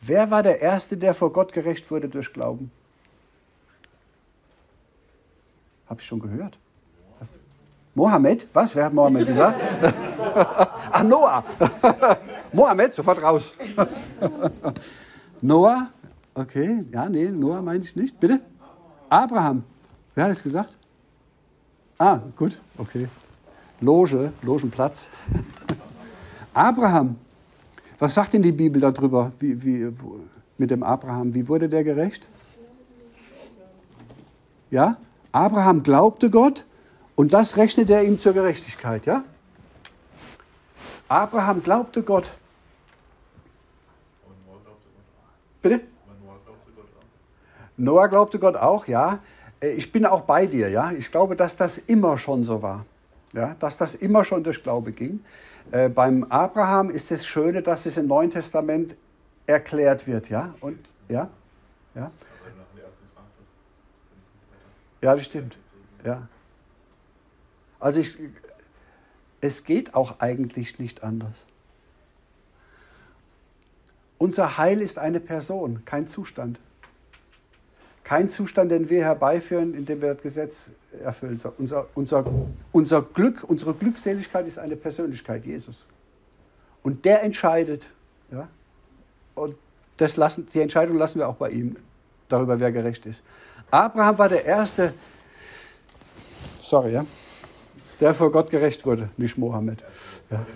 Wer war der Erste, der vor Gott gerecht wurde durch Glauben? Habe ich schon gehört. Was? Mohammed? Was? Wer hat Mohammed gesagt? Ach, Noah. Mohammed, sofort raus. Noah? Okay, ja, nee, Noah meine ich nicht. Bitte? Abraham. Wer hat es gesagt? Ah, gut, okay. Loge, Logenplatz. Abraham. Was sagt denn die Bibel darüber, wie, wie, mit dem Abraham? Wie wurde der gerecht? Ja? Abraham glaubte Gott und das rechnete er ihm zur Gerechtigkeit. Ja? Abraham glaubte Gott. Bitte? Noah glaubte Gott auch, ja. Äh, Ich bin auch bei dir, ja. Ich glaube, dass das immer schon so war. Ja, dass das immer schon durch Glaube ging. Äh, beim Abraham ist das Schöne, dass es im Neuen Testament erklärt wird, ja. Und ja, ja. Ja, das stimmt. Ja. Also ich, es geht auch eigentlich nicht anders. Unser Heil ist eine Person, kein Zustand. Kein Zustand, den wir herbeiführen, indem wir das Gesetz erfüllen. Unser, unser, unser Glück, unsere Glückseligkeit ist eine Persönlichkeit, Jesus. Und der entscheidet. Ja? Und das lassen, die Entscheidung lassen wir auch bei ihm, darüber, wer gerecht ist. Abraham war der Erste, sorry, ja, der vor Gott gerecht wurde, nicht Mohammed. Ja. Ja,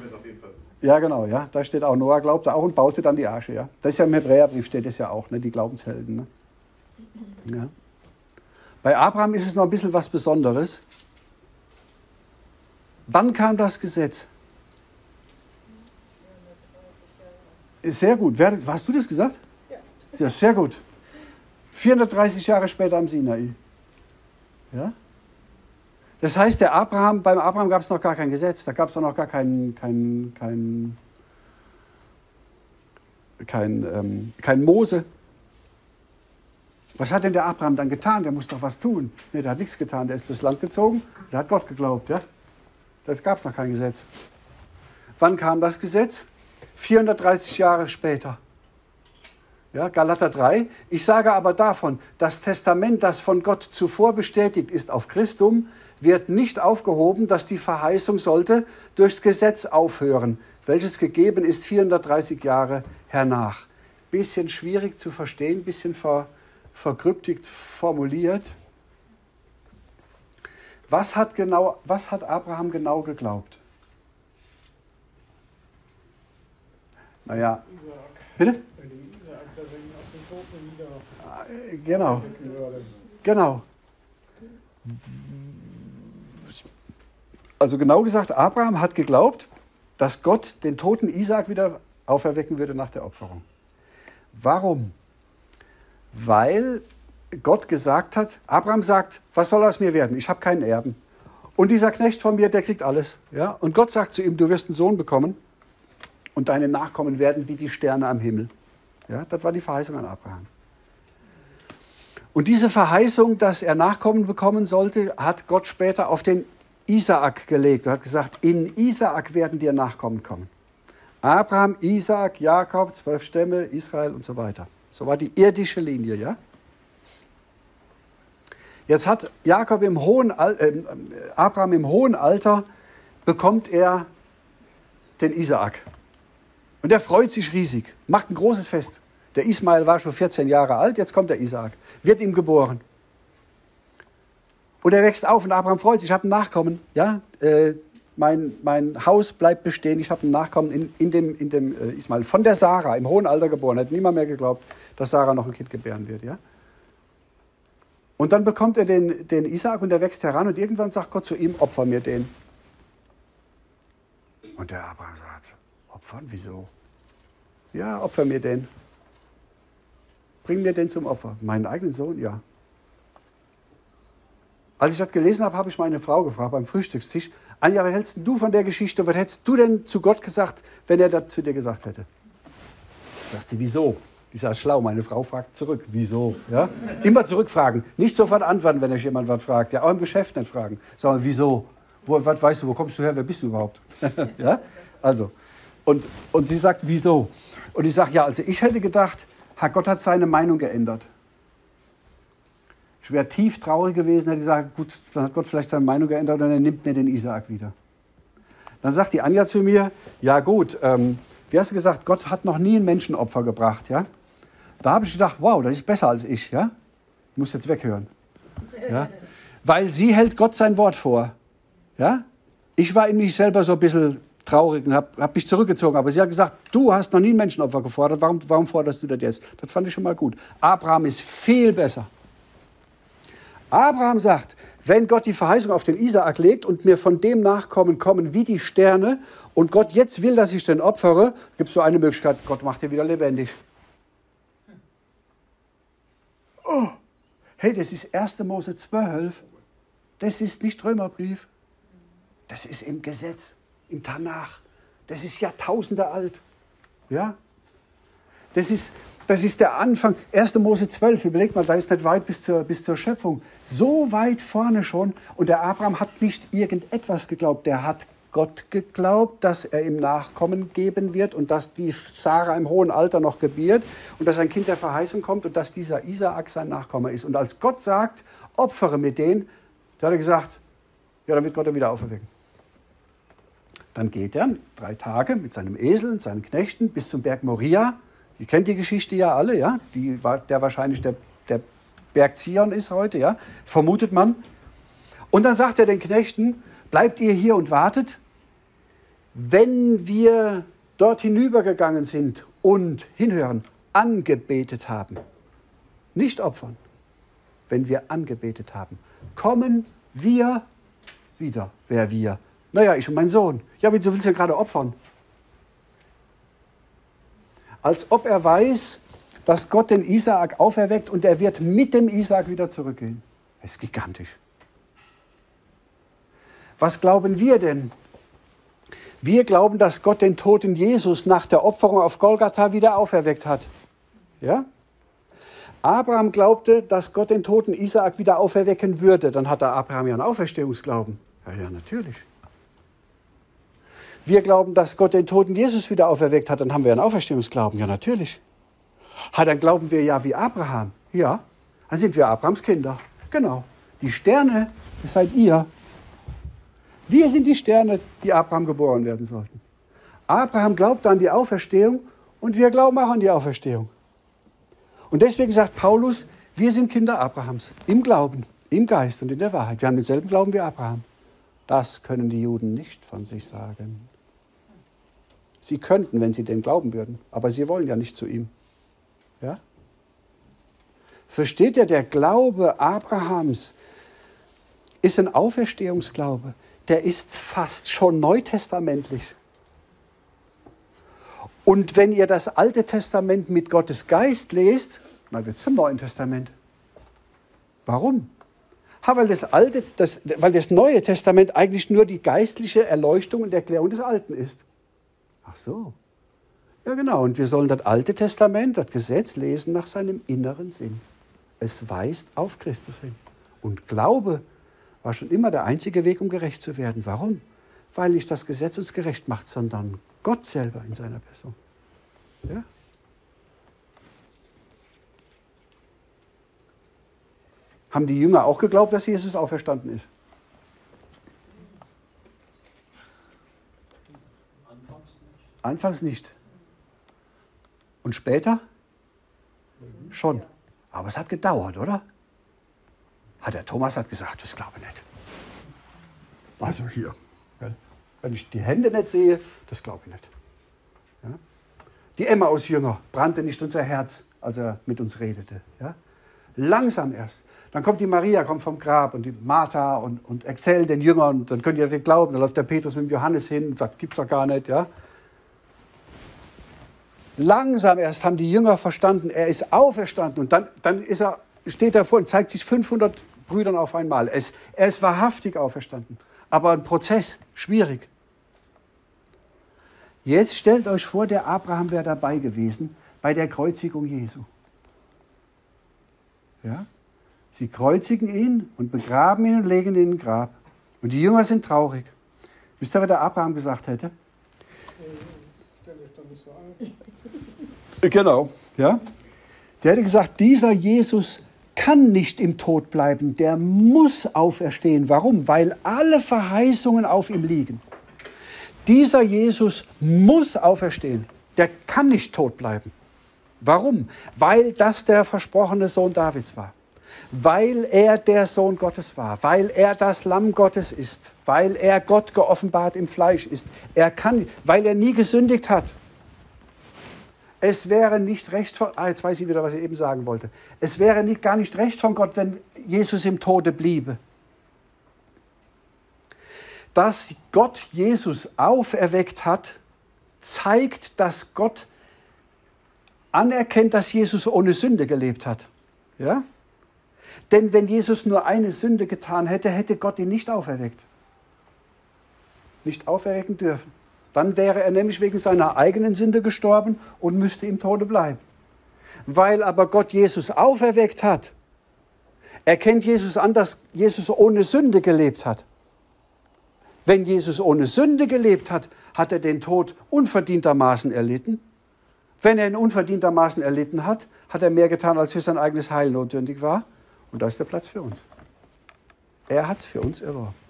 genau, ja. Da steht auch, Noah glaubte auch und baute dann die Arche, ja. Das ist ja im Hebräerbrief steht es ja auch, ne, die Glaubenshelden. Ne? Ja. Bei Abraham ist es noch ein bisschen was Besonderes. Wann kam das Gesetz? Sehr gut. Wer, hast du das gesagt? Ja. Ja, sehr gut. 430 Jahre später am Sinai. Ja? Das heißt, der Abraham, beim Abraham gab es noch gar kein Gesetz, da gab es noch gar kein, kein, kein, kein, ähm, kein Mose. Was hat denn der Abraham dann getan? Der muss doch was tun. Nee, der hat nichts getan. Der ist durchs Land gezogen, der hat Gott geglaubt. Ja? Das gab es noch kein Gesetz. Wann kam das Gesetz? 430 Jahre später. Ja, Galater 3. Ich sage aber davon, das Testament, das von Gott zuvor bestätigt ist auf Christum, wird nicht aufgehoben, dass die Verheißung sollte durchs Gesetz aufhören, welches gegeben ist 430 Jahre hernach. Bisschen schwierig zu verstehen, bisschen ver, verkryptigt formuliert. Was hat, genau, was hat Abraham genau geglaubt? Naja, bitte? Genau. Genau. Also genau gesagt, Abraham hat geglaubt, dass Gott den toten Isaak wieder auferwecken würde nach der Opferung. Warum? Weil Gott gesagt hat, Abraham sagt, was soll aus mir werden? Ich habe keinen Erben. Und dieser Knecht von mir, der kriegt alles. Ja? Und Gott sagt zu ihm, du wirst einen Sohn bekommen und deine Nachkommen werden wie die Sterne am Himmel. Ja? Das war die Verheißung an Abraham. Und diese Verheißung, dass er Nachkommen bekommen sollte, hat Gott später auf den Isaak gelegt und hat gesagt, in Isaak werden dir Nachkommen kommen. Abraham, Isaak, Jakob, zwölf Stämme, Israel und so weiter. So war die irdische Linie, ja? Jetzt hat Jakob im hohen Al äh, Abraham im hohen Alter bekommt er den Isaak. Und er freut sich riesig, macht ein großes Fest. Der Ismael war schon 14 Jahre alt, jetzt kommt der Isaak, wird ihm geboren. Und er wächst auf und Abraham freut sich, ich habe einen Nachkommen. Ja? Äh, mein, mein Haus bleibt bestehen, ich habe einen Nachkommen in, in dem, in dem äh, Ismael. Von der Sarah, im hohen Alter geboren. Hat niemand mehr geglaubt, dass Sarah noch ein Kind gebären wird. Ja? Und dann bekommt er den, den Isaak und der wächst heran und irgendwann sagt Gott zu ihm, opfer mir den. Und der Abraham sagt, opfern, wieso? Ja, opfer mir den. Bring mir den zum Opfer. Meinen eigenen Sohn, ja. Als ich das gelesen habe, habe ich meine Frau gefragt beim Frühstückstisch, Anja, was hältst du von der Geschichte? Was hättest du denn zu Gott gesagt, wenn er das zu dir gesagt hätte? Sagt sie, wieso? Ich sage, schlau, meine Frau fragt zurück. Wieso? Ja? Immer zurückfragen. Nicht sofort antworten, wenn euch jemand was fragt. Ja, auch im Geschäft nicht fragen. Sagen, wieso? Wo, was weißt du, wo kommst du her? Wer bist du überhaupt? ja? Also. Und, und sie sagt, wieso? Und ich sage, ja, also ich hätte gedacht, Herr Gott hat seine Meinung geändert. Ich wäre tief traurig gewesen, hätte gesagt, gut, dann hat Gott vielleicht seine Meinung geändert und er nimmt mir den Isaak wieder. Dann sagt die Anja zu mir, ja gut, ähm, wie hast du gesagt, Gott hat noch nie ein Menschenopfer gebracht, ja? Da habe ich gedacht, wow, das ist besser als ich, ja? Ich muss jetzt weghören. Ja? Weil sie hält Gott sein Wort vor. Ja? Ich war in mich selber so ein bisschen traurig und habe hab mich zurückgezogen. Aber sie hat gesagt, du hast noch nie ein Menschenopfer gefordert, warum, warum forderst du das jetzt? Das fand ich schon mal gut. Abraham ist viel besser. Abraham sagt, wenn Gott die Verheißung auf den Isaak legt und mir von dem Nachkommen kommen wie die Sterne und Gott jetzt will, dass ich den opfere, gibt es so eine Möglichkeit, Gott macht dir wieder lebendig. Oh, hey, das ist 1. Mose 12. Das ist nicht Römerbrief. Das ist im Gesetz, im Tanach. Das ist Jahrtausende alt. Ja? Das ist, das ist der Anfang. 1. Mose 12, überlegt mal, da ist nicht weit bis zur, bis zur Schöpfung. So weit vorne schon. Und der Abraham hat nicht irgendetwas geglaubt. Der hat Gott geglaubt, dass er ihm Nachkommen geben wird und dass die Sarah im hohen Alter noch gebiert und dass ein Kind der Verheißung kommt und dass dieser Isaak sein Nachkomme ist. Und als Gott sagt, opfere mit denen, da hat er gesagt, ja, dann wird Gott er wieder auferwecken. Dann geht er drei Tage mit seinem Esel und seinen Knechten bis zum Berg Moria. Ihr kennt die Geschichte ja alle, ja? Die, der wahrscheinlich der, der Berg Zion ist heute, ja? Vermutet man. Und dann sagt er den Knechten, bleibt ihr hier und wartet. Wenn wir dort hinübergegangen sind und hinhören, angebetet haben, nicht opfern, wenn wir angebetet haben, kommen wir wieder. Wer wir? Naja, ich und mein Sohn. Ja, wieso willst du gerade opfern? Als ob er weiß, dass Gott den Isaak auferweckt und er wird mit dem Isaak wieder zurückgehen. Das ist gigantisch. Was glauben wir denn? Wir glauben, dass Gott den toten Jesus nach der Opferung auf Golgatha wieder auferweckt hat. Ja? Abraham glaubte, dass Gott den toten Isaak wieder auferwecken würde. Dann hat der Abraham ja einen Auferstehungsglauben. Ja, ja, natürlich. Wir glauben, dass Gott den toten Jesus wieder auferweckt hat. Dann haben wir einen Auferstehungsglauben. Ja, natürlich. Ha, dann glauben wir ja wie Abraham. Ja, dann sind wir Abrahams Kinder. Genau. Die Sterne, das seid ihr. Wir sind die Sterne, die Abraham geboren werden sollten. Abraham glaubt an die Auferstehung und wir glauben auch an die Auferstehung. Und deswegen sagt Paulus, wir sind Kinder Abrahams im Glauben, im Geist und in der Wahrheit. Wir haben denselben Glauben wie Abraham. Das können die Juden nicht von sich sagen. Sie könnten, wenn sie den glauben würden, aber sie wollen ja nicht zu ihm. Ja? Versteht ihr, der Glaube Abrahams ist ein Auferstehungsglaube der ist fast schon neutestamentlich. Und wenn ihr das Alte Testament mit Gottes Geist lest, dann wird es zum Neuen Testament. Warum? Ha, weil, das Alte, das, weil das Neue Testament eigentlich nur die geistliche Erleuchtung und Erklärung des Alten ist. Ach so. Ja, genau. Und wir sollen das Alte Testament, das Gesetz lesen nach seinem inneren Sinn. Es weist auf Christus hin. Und Glaube war schon immer der einzige Weg, um gerecht zu werden. Warum? Weil nicht das Gesetz uns gerecht macht, sondern Gott selber in seiner Person. Ja? Haben die Jünger auch geglaubt, dass Jesus auferstanden ist? Anfangs nicht. Anfangs nicht. Und später? Schon. Aber es hat gedauert, oder? Hat der Thomas hat gesagt, das glaube ich nicht. Also hier, wenn ich die Hände nicht sehe, das glaube ich nicht. Ja? Die Emmaus-Jünger brannte nicht unser Herz, als er mit uns redete. Ja? Langsam erst. Dann kommt die Maria, kommt vom Grab und die Martha und, und erzählt den Jüngern, dann könnt ihr nicht glauben. Dann läuft der Petrus mit dem Johannes hin und sagt, gibt's doch gar nicht. Ja? Langsam erst haben die Jünger verstanden, er ist auferstanden und dann, dann ist er steht davor und zeigt sich 500 Brüdern auf einmal. Es, er ist wahrhaftig auferstanden, aber ein Prozess, schwierig. Jetzt stellt euch vor, der Abraham wäre dabei gewesen bei der Kreuzigung Jesu. Ja? Sie kreuzigen ihn und begraben ihn und legen ihn in den Grab. Und die Jünger sind traurig. Wisst ihr, was der Abraham gesagt hätte? Genau, ja. Der hätte gesagt, dieser Jesus kann nicht im Tod bleiben, der muss auferstehen. Warum? Weil alle Verheißungen auf ihm liegen. Dieser Jesus muss auferstehen. Der kann nicht tot bleiben. Warum? Weil das der versprochene Sohn Davids war. Weil er der Sohn Gottes war. Weil er das Lamm Gottes ist. Weil er Gott geoffenbart im Fleisch ist. Er kann, weil er nie gesündigt hat. Es wäre nicht recht von, ah, jetzt weiß ich wieder, was ich eben sagen wollte. Es wäre nicht, gar nicht recht von Gott, wenn Jesus im Tode bliebe. Dass Gott Jesus auferweckt hat, zeigt, dass Gott anerkennt, dass Jesus ohne Sünde gelebt hat. Ja? Denn wenn Jesus nur eine Sünde getan hätte, hätte Gott ihn nicht auferweckt. Nicht auferwecken dürfen. Dann wäre er nämlich wegen seiner eigenen Sünde gestorben und müsste im Tode bleiben. Weil aber Gott Jesus auferweckt hat, erkennt Jesus an, dass Jesus ohne Sünde gelebt hat. Wenn Jesus ohne Sünde gelebt hat, hat er den Tod unverdientermaßen erlitten. Wenn er ihn unverdientermaßen erlitten hat, hat er mehr getan, als für sein eigenes Heil notwendig war. Und da ist der Platz für uns. Er hat es für uns erworben.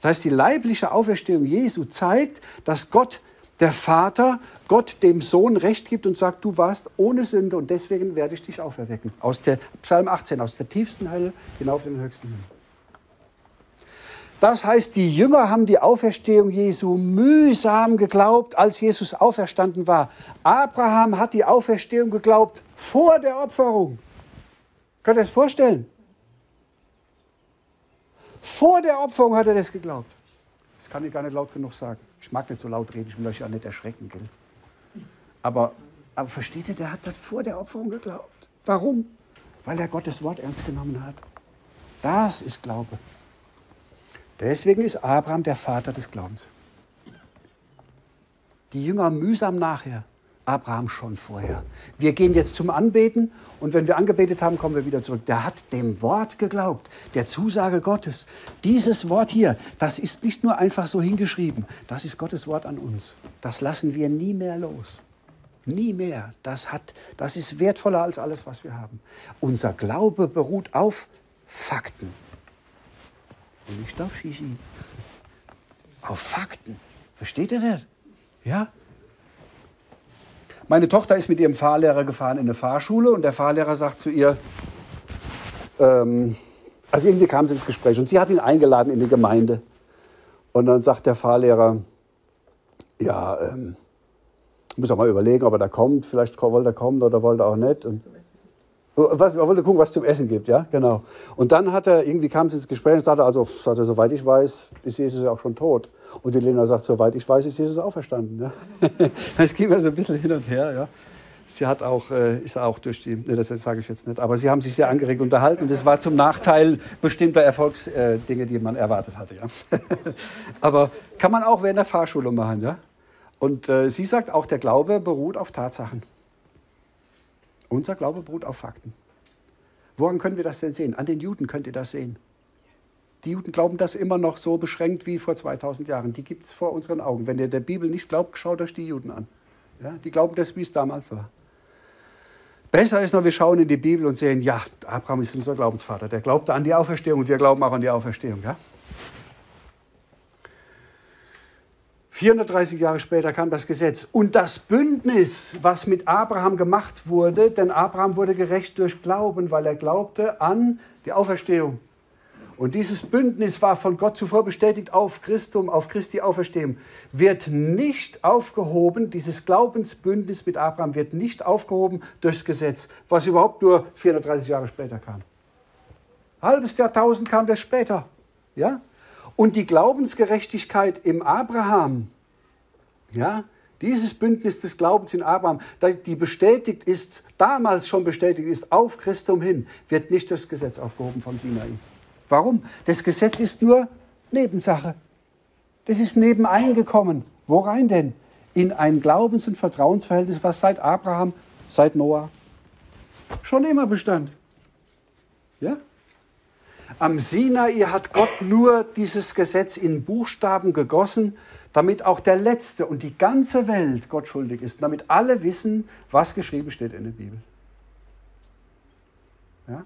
Das heißt, die leibliche Auferstehung Jesu zeigt, dass Gott, der Vater, Gott dem Sohn Recht gibt und sagt, du warst ohne Sünde und deswegen werde ich dich auferwecken. Aus der Psalm 18, aus der tiefsten Hölle hinauf in den höchsten Himmel. Das heißt, die Jünger haben die Auferstehung Jesu mühsam geglaubt, als Jesus auferstanden war. Abraham hat die Auferstehung geglaubt vor der Opferung. Könnt ihr das vorstellen? Vor der Opferung hat er das geglaubt. Das kann ich gar nicht laut genug sagen. Ich mag nicht so laut reden, ich will euch ja nicht erschrecken, gell? Aber, aber versteht ihr, der hat das vor der Opferung geglaubt. Warum? Weil er Gottes Wort ernst genommen hat. Das ist Glaube. Deswegen ist Abraham der Vater des Glaubens. Die Jünger mühsam nachher, Abraham schon vorher. Wir gehen jetzt zum Anbeten und wenn wir angebetet haben, kommen wir wieder zurück. Der hat dem Wort geglaubt, der Zusage Gottes. Dieses Wort hier, das ist nicht nur einfach so hingeschrieben, das ist Gottes Wort an uns. Das lassen wir nie mehr los. Nie mehr. Das, hat, das ist wertvoller als alles, was wir haben. Unser Glaube beruht auf Fakten und nicht auf Shishi. Auf Fakten. Versteht ihr das? Ja? Meine Tochter ist mit ihrem Fahrlehrer gefahren in eine Fahrschule und der Fahrlehrer sagt zu ihr, ähm, also irgendwie kam sie ins Gespräch und sie hat ihn eingeladen in die Gemeinde. Und dann sagt der Fahrlehrer, ja, ähm, muss auch mal überlegen, ob er da kommt. Vielleicht wollte er kommen oder wollte er auch nicht. Und was, er wollte gucken, was es zum Essen gibt, ja, genau. Und dann hat er, irgendwie kam es ins Gespräch und sagte, also, sagte, soweit ich weiß, ist Jesus ja auch schon tot. Und die Lena sagt, soweit ich weiß, ist Jesus auferstanden. Ja. Es ging mir so ein bisschen hin und her, ja. Sie hat auch, äh, ist auch durch die, ne, das sage ich jetzt nicht, aber sie haben sich sehr angeregt unterhalten und es war zum Nachteil bestimmter Erfolgsdinge, die man erwartet hatte, ja. aber kann man auch während der Fahrschule machen, ja. Und äh, sie sagt auch, der Glaube beruht auf Tatsachen. Unser Glaube beruht auf Fakten. Woran können wir das denn sehen? An den Juden könnt ihr das sehen. Die Juden glauben das immer noch so beschränkt wie vor 2000 Jahren. Die gibt es vor unseren Augen. Wenn ihr der Bibel nicht glaubt, schaut euch die Juden an. Ja, die glauben das, wie es damals war. Besser ist noch, wir schauen in die Bibel und sehen, ja, Abraham ist unser Glaubensvater. Der glaubte an die Auferstehung und wir glauben auch an die Auferstehung. Ja? 430 Jahre später kam das Gesetz und das Bündnis, was mit Abraham gemacht wurde, denn Abraham wurde gerecht durch Glauben, weil er glaubte an die Auferstehung. Und dieses Bündnis war von Gott zuvor bestätigt auf Christum, auf Christi Auferstehung, wird nicht aufgehoben, dieses Glaubensbündnis mit Abraham wird nicht aufgehoben durchs Gesetz, was überhaupt nur 430 Jahre später kam. Halbes Jahrtausend kam das später. Ja? Und die Glaubensgerechtigkeit im Abraham, ja, dieses Bündnis des Glaubens in Abraham, die bestätigt ist, damals schon bestätigt ist, auf Christum hin, wird nicht das Gesetz aufgehoben vom Sinai. Warum? Das Gesetz ist nur Nebensache. Das ist nebeneingekommen. Worein denn? In ein Glaubens- und Vertrauensverhältnis, was seit Abraham, seit Noah schon immer bestand. Ja? Am Sinai hat Gott nur dieses Gesetz in Buchstaben gegossen, damit auch der Letzte und die ganze Welt Gott schuldig ist, damit alle wissen, was geschrieben steht in der Bibel. Ja?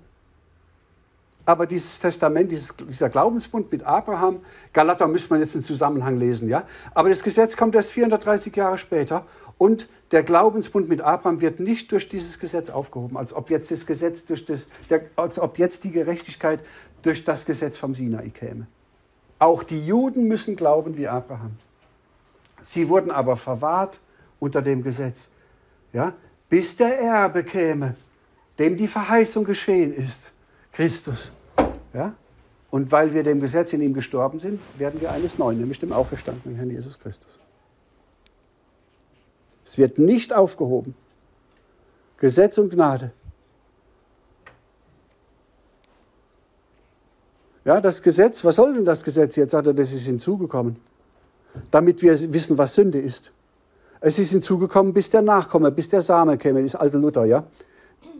Aber dieses Testament, dieses, dieser Glaubensbund mit Abraham, Galater müsste man jetzt in Zusammenhang lesen, ja. Aber das Gesetz kommt erst 430 Jahre später und der Glaubensbund mit Abraham wird nicht durch dieses Gesetz aufgehoben, als ob jetzt das Gesetz durch das, der, als ob jetzt die Gerechtigkeit durch das Gesetz vom Sinai käme. Auch die Juden müssen glauben wie Abraham. Sie wurden aber verwahrt unter dem Gesetz, ja, bis der Erbe käme, dem die Verheißung geschehen ist, Christus. Ja? Und weil wir dem Gesetz in ihm gestorben sind, werden wir eines Neuen, nämlich dem auferstandenen Herrn Jesus Christus. Es wird nicht aufgehoben. Gesetz und Gnade. Ja, das Gesetz, was soll denn das Gesetz jetzt? Sagt er, das ist hinzugekommen. Damit wir wissen, was Sünde ist. Es ist hinzugekommen, bis der Nachkomme, bis der Same käme, ist alte Luther, ja.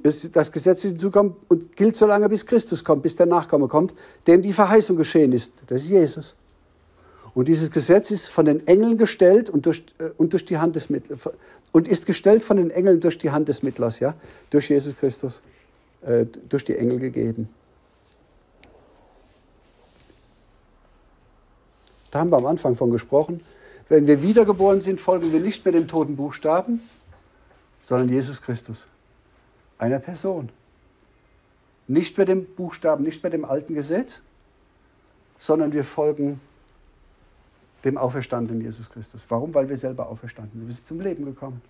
Das Gesetz ist hinzugekommen und gilt so lange, bis Christus kommt, bis der Nachkomme kommt, dem die Verheißung geschehen ist. Das ist Jesus. Und dieses Gesetz ist von den Engeln gestellt und durch, äh, und durch die Hand des Mittlers und ist gestellt von den Engeln durch die Hand des Mittlers, ja, durch Jesus Christus, äh, durch die Engel gegeben. Da haben wir am Anfang von gesprochen. Wenn wir wiedergeboren sind, folgen wir nicht mehr dem toten Buchstaben, sondern Jesus Christus. Einer Person. Nicht mehr dem Buchstaben, nicht mehr dem alten Gesetz, sondern wir folgen dem auferstandenen Jesus Christus. Warum? Weil wir selber auferstanden sind. Wir sind zum Leben gekommen.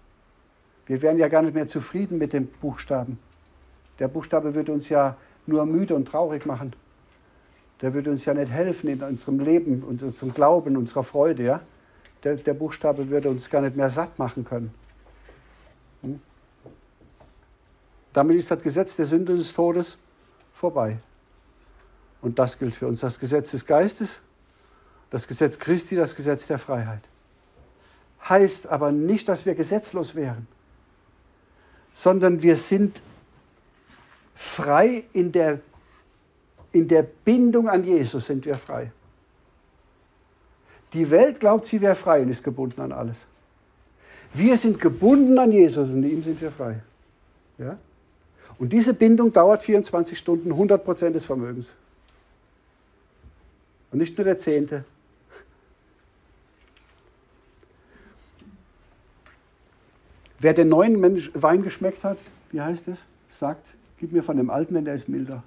Wir wären ja gar nicht mehr zufrieden mit dem Buchstaben. Der Buchstabe würde uns ja nur müde und traurig machen. Der würde uns ja nicht helfen in unserem Leben, und unserem Glauben, unserer Freude. Ja? Der, der Buchstabe würde uns gar nicht mehr satt machen können. Hm? Damit ist das Gesetz der Sünde und des Todes vorbei. Und das gilt für uns. Das Gesetz des Geistes, das Gesetz Christi, das Gesetz der Freiheit. Heißt aber nicht, dass wir gesetzlos wären, sondern wir sind frei in der in der Bindung an Jesus sind wir frei. Die Welt glaubt, sie wäre frei und ist gebunden an alles. Wir sind gebunden an Jesus und in ihm sind wir frei. Ja? Und diese Bindung dauert 24 Stunden, 100 Prozent des Vermögens. Und nicht nur der Zehnte. Wer den neuen Wein geschmeckt hat, wie heißt es, sagt, gib mir von dem alten, denn der ist milder.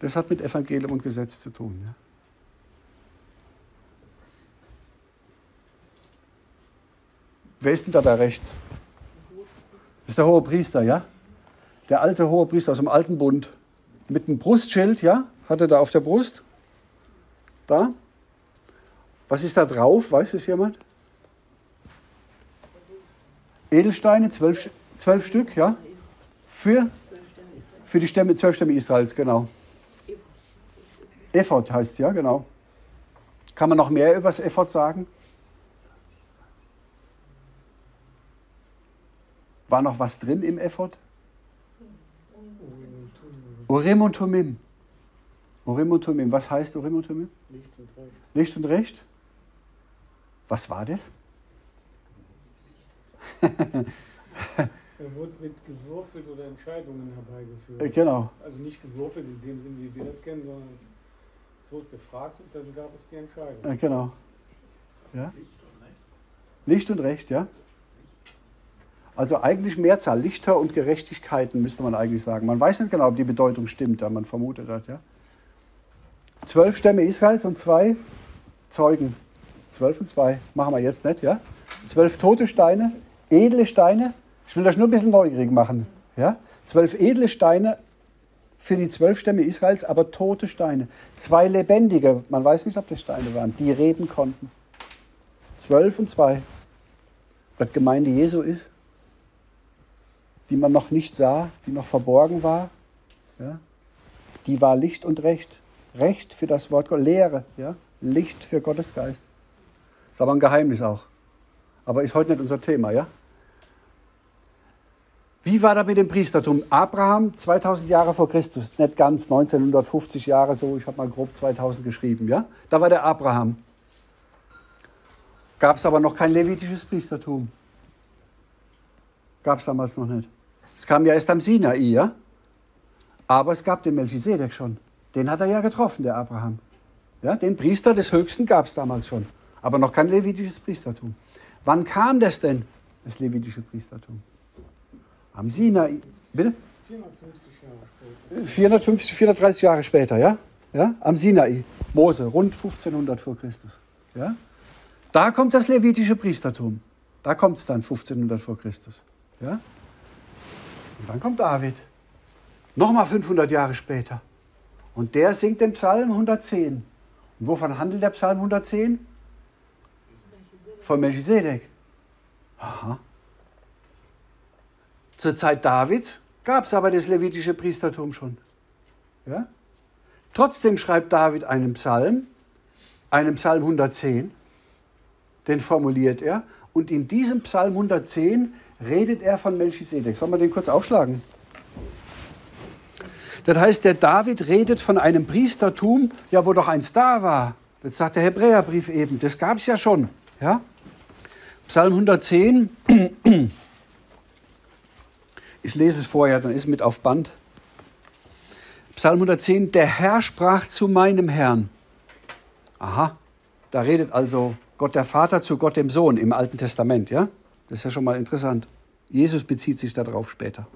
Das hat mit Evangelium und Gesetz zu tun. Ja? Wer ist denn da da rechts? Das ist der hohe Priester, ja? Der alte hohe Priester aus dem alten Bund. Mit einem Brustschild, ja? Hat er da auf der Brust? Da? Was ist da drauf? Weiß es jemand? Edelsteine, zwölf, zwölf Stück, ja? Für, für die Stämme, zwölf Stämme Israels, genau. Effort heißt ja, genau. Kann man noch mehr über das Effort sagen? War noch was drin im Effort? Urim und Tumim. Urim und Tumim. Was heißt Urim und Tumim? Licht und Recht. Licht und Recht? Was war das? Er wurde mit gewürfelt oder Entscheidungen herbeigeführt. Äh, genau. Also nicht gewürfelt in dem Sinn, wie wir das kennen, sondern es wurde gefragt und dann gab es die Entscheidung. Äh, genau. Ja? Licht und Recht, ja? Also eigentlich Mehrzahl, Lichter und Gerechtigkeiten müsste man eigentlich sagen. Man weiß nicht genau, ob die Bedeutung stimmt, aber man vermutet das, ja? Zwölf Stämme Israels und zwei Zeugen. Zwölf und zwei. Machen wir jetzt nicht, ja? Zwölf tote Steine, edle Steine. Ich will das nur ein bisschen neugierig machen, ja? Zwölf edle Steine für die zwölf Stämme Israels, aber tote Steine. Zwei lebendige, man weiß nicht, ob das Steine waren, die reden konnten. Zwölf und zwei. Was Gemeinde Jesu ist, die man noch nicht sah, die noch verborgen war, ja? die war Licht und Recht. Recht für das Wort Gott, Lehre, ja? Licht für Gottes Geist. Ist aber ein Geheimnis auch. Aber ist heute nicht unser Thema, ja? Wie war das mit dem Priestertum? Abraham 2000 Jahre vor Christus, nicht ganz 1950 Jahre so, ich habe mal grob 2000 geschrieben, ja? Da war der Abraham. Gab es aber noch kein levitisches Priestertum. Gab es damals noch nicht. Es kam ja erst am Sinai, ja? Aber es gab den Melchisedek schon. Den hat er ja getroffen, der Abraham. Ja, den Priester des Höchsten gab es damals schon. Aber noch kein levitisches Priestertum. Wann kam das denn, das levitische Priestertum? Am Sinai. Bitte? 450 Jahre später. 450, 430 Jahre später, ja? ja? Am Sinai. Mose, rund 1500 vor Christus. Ja? Da kommt das levitische Priestertum. Da kommt es dann 1500 vor Christus. Ja? Und dann kommt David. Nochmal 500 Jahre später. Und der singt den Psalm 110. Und wovon handelt der Psalm 110? Von Melchisedek. Aha. Zur Zeit Davids gab es aber das levitische Priestertum schon. Ja? Trotzdem schreibt David einen Psalm, einen Psalm 110, den formuliert er. Und in diesem Psalm 110 redet er von Melchisedek. Sollen wir den kurz aufschlagen? Das heißt, der David redet von einem Priestertum, ja, wo doch eins da war. Das sagt der Hebräerbrief eben. Das gab es ja schon. Ja? Psalm 110. Ich lese es vorher, dann ist es mit auf Band. Psalm 110. Der Herr sprach zu meinem Herrn. Aha, da redet also Gott der Vater zu Gott dem Sohn im Alten Testament, ja? Das ist ja schon mal interessant. Jesus bezieht sich darauf später.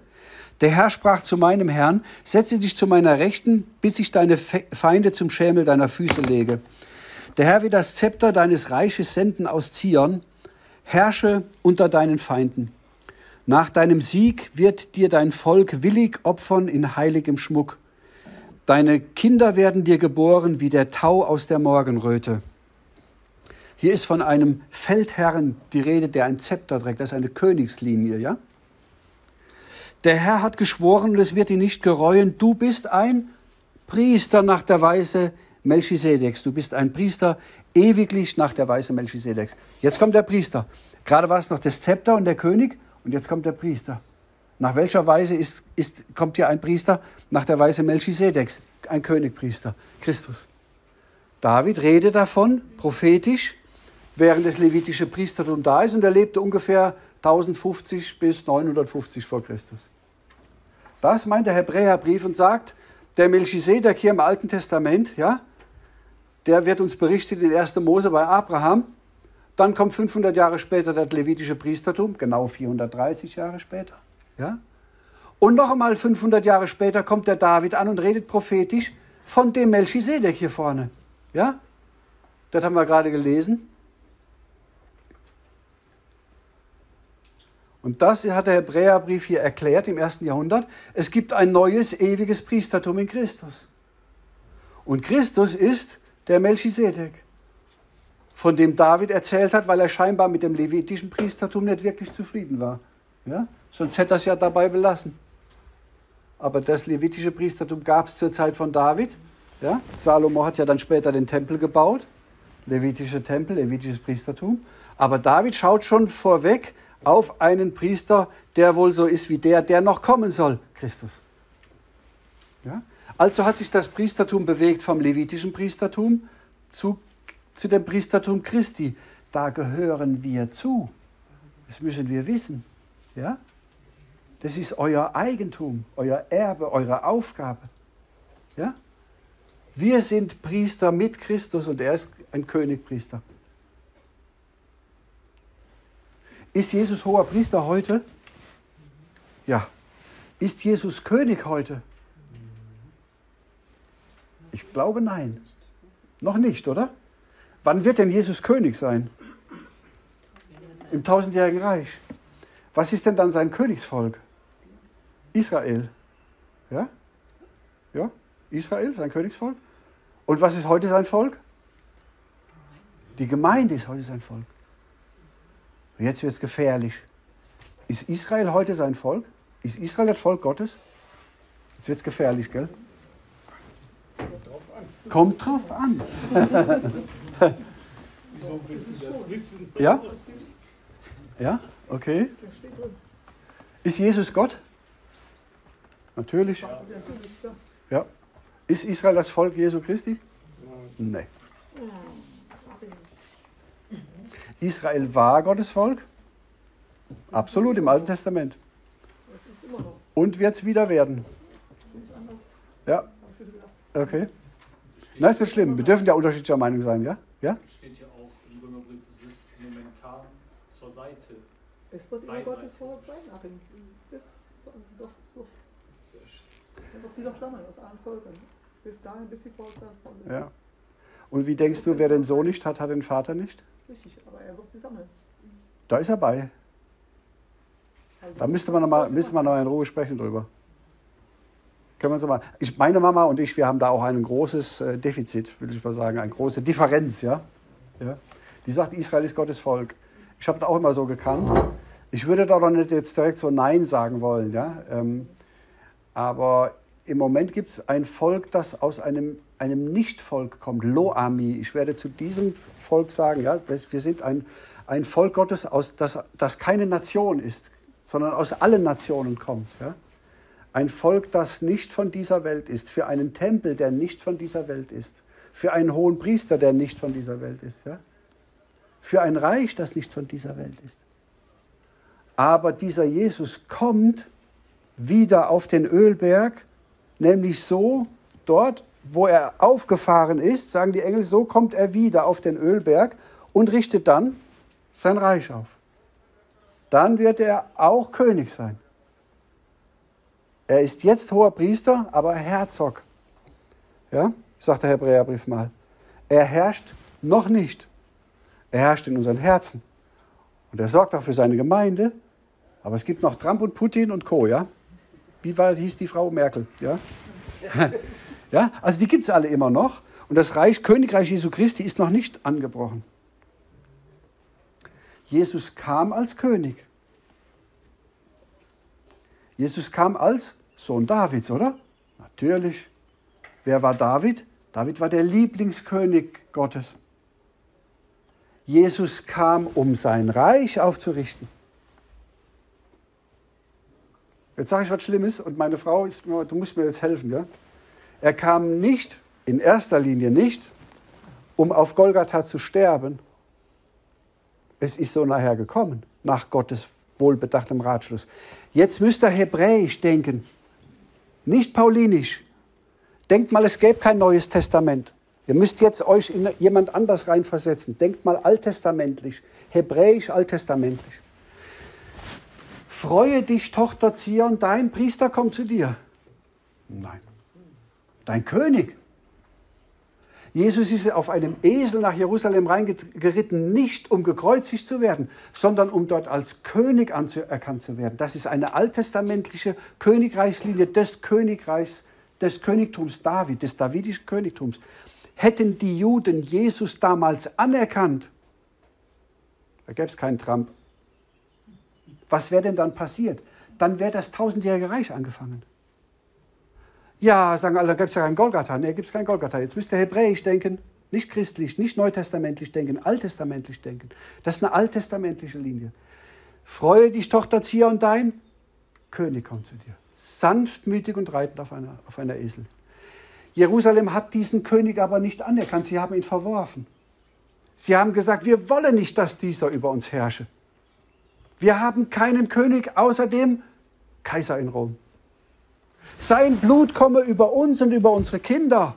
Der Herr sprach zu meinem Herrn, setze dich zu meiner Rechten, bis ich deine Feinde zum Schemel deiner Füße lege. Der Herr wird das Zepter deines Reiches senden aus Zion, herrsche unter deinen Feinden. Nach deinem Sieg wird dir dein Volk willig opfern in heiligem Schmuck. Deine Kinder werden dir geboren wie der Tau aus der Morgenröte. Hier ist von einem Feldherrn die Rede, der ein Zepter trägt. Das ist eine Königslinie, ja? Der Herr hat geschworen und es wird ihn nicht gereuen. Du bist ein Priester nach der Weise Melchisedeks. Du bist ein Priester ewiglich nach der Weise Melchisedeks. Jetzt kommt der Priester. Gerade war es noch das Zepter und der König und jetzt kommt der Priester. Nach welcher Weise ist, ist, kommt hier ein Priester? Nach der Weise Melchisedeks, ein Königpriester, Christus. David redet davon, prophetisch, während das levitische Priestertum da ist und er lebte ungefähr 1050 bis 950 vor Christus. Das meint der Hebräerbrief und sagt, der Melchisedek hier im Alten Testament, ja, der wird uns berichtet in 1. Mose bei Abraham. Dann kommt 500 Jahre später das levitische Priestertum, genau 430 Jahre später. Ja? Und noch einmal 500 Jahre später kommt der David an und redet prophetisch von dem Melchisedek hier vorne. Ja? Das haben wir gerade gelesen. Und das hat der Hebräerbrief hier erklärt im ersten Jahrhundert. Es gibt ein neues, ewiges Priestertum in Christus. Und Christus ist der Melchisedek, von dem David erzählt hat, weil er scheinbar mit dem levitischen Priestertum nicht wirklich zufrieden war. Ja? Sonst hätte er es ja dabei belassen. Aber das levitische Priestertum gab es zur Zeit von David. Ja? Salomo hat ja dann später den Tempel gebaut, levitische Tempel, levitisches Priestertum. Aber David schaut schon vorweg, auf einen Priester, der wohl so ist wie der, der noch kommen soll, Christus. Ja? Also hat sich das Priestertum bewegt vom levitischen Priestertum zu, zu dem Priestertum Christi. Da gehören wir zu. Das müssen wir wissen. Ja? Das ist euer Eigentum, euer Erbe, eure Aufgabe. Ja? Wir sind Priester mit Christus und er ist ein Königpriester. Ist Jesus hoher Priester heute? Ja. Ist Jesus König heute? Ich glaube nein. Noch nicht, oder? Wann wird denn Jesus König sein? Im tausendjährigen Reich. Was ist denn dann sein Königsvolk? Israel. Ja? Ja? Israel, sein Königsvolk. Und was ist heute sein Volk? Die Gemeinde ist heute sein Volk. Und jetzt wird es gefährlich. Ist Israel heute sein Volk? Ist Israel das Volk Gottes? Jetzt wird es gefährlich, gell? Kommt drauf an. Wieso willst du das wissen? Ja? Ja? Okay. Ist Jesus Gott? Natürlich. Ja. Ist Israel das Volk Jesu Christi? Nein. Israel war Gottes Volk? Absolut im Alten Testament. Und wird es wieder werden. Ja. Okay. Na, ist nicht schlimm. Wir dürfen ja unterschiedlicher Meinung sein, ja? Ja? Steht ja auch im Römerbrief, es ist momentan zur Seite. Es wird immer. Gottes Wort sein, Achim. Bis zu, doch, doch. Sehr schön. Er wird sie doch sammeln aus allen Völkern. Bis dahin, bis die voll ist. Ja. Und wie denkst du, wer den Sohn nicht hat, hat den Vater nicht? Richtig, aber er wird sie sammeln. Da ist er bei. Da müsste man noch mal, müsste man noch in Ruhe sprechen drüber. Können wir uns mal, ich, meine Mama und ich, wir haben da auch ein großes äh, Defizit, will ich mal sagen, eine große Differenz. Ja? Ja? Die sagt, Israel ist Gottes Volk. Ich habe das auch immer so gekannt. Ich würde da doch nicht jetzt direkt so Nein sagen wollen. Ja? Ähm, aber im Moment gibt es ein Volk, das aus einem, einem Nicht-Volk kommt, Loami. Ich werde zu diesem Volk sagen, ja, wir sind ein, ein Volk Gottes, aus, das, das keine Nation ist, sondern aus allen Nationen kommt. Ja? Ein Volk, das nicht von dieser Welt ist, für einen Tempel, der nicht von dieser Welt ist, für einen hohen Priester, der nicht von dieser Welt ist, ja? für ein Reich, das nicht von dieser Welt ist. Aber dieser Jesus kommt wieder auf den Ölberg, nämlich so dort, wo er aufgefahren ist, sagen die Engel, so kommt er wieder auf den Ölberg und richtet dann sein Reich auf. Dann wird er auch König sein. Er ist jetzt hoher Priester, aber Herzog. Ja, sagt der Hebräerbrief mal. Er herrscht noch nicht. Er herrscht in unseren Herzen. Und er sorgt auch für seine Gemeinde. Aber es gibt noch Trump und Putin und Co., ja? Wie war, hieß die Frau Merkel, ja? ja, also die gibt es alle immer noch. Und das Reich, Königreich Jesu Christi ist noch nicht angebrochen. Jesus kam als König. Jesus kam als Sohn Davids, oder? Natürlich. Wer war David? David war der Lieblingskönig Gottes. Jesus kam, um sein Reich aufzurichten. Jetzt sage ich was Schlimmes und meine Frau ist, du musst mir jetzt helfen, ja? Er kam nicht, in erster Linie nicht, um auf Golgatha zu sterben. Es ist so nachher gekommen, nach Gottes wohlbedachtem Ratschluss. Jetzt müsst ihr hebräisch denken, nicht paulinisch. Denkt mal, es gäbe kein neues Testament. Ihr müsst jetzt euch in jemand anders reinversetzen. Denkt mal alttestamentlich, hebräisch alttestamentlich. Freue dich, Tochter Zion, dein Priester kommt zu dir. Nein. Dein König. Jesus ist auf einem Esel nach Jerusalem reingeritten, nicht um gekreuzigt zu werden, sondern um dort als König anerkannt zu werden. Das ist eine alttestamentliche Königreichslinie des Königreichs, des Königtums David, des davidischen Königtums. Hätten die Juden Jesus damals anerkannt, da gäbe es keinen Trump. Was wäre denn dann passiert? Dann wäre das tausendjährige Reich angefangen. Ja, sagen alle, da gibt es ja kein Golgatha. Nee, gibt es kein Golgatha. Jetzt müsst ihr hebräisch denken, nicht christlich, nicht neutestamentlich denken, alttestamentlich denken. Das ist eine alttestamentliche Linie. Freue dich, Tochter Zion, dein König kommt zu dir. Sanftmütig und reitend auf einer, auf einer Esel. Jerusalem hat diesen König aber nicht anerkannt. Sie haben ihn verworfen. Sie haben gesagt, wir wollen nicht, dass dieser über uns herrsche. Wir haben keinen König außer dem Kaiser in Rom. Sein Blut komme über uns und über unsere Kinder.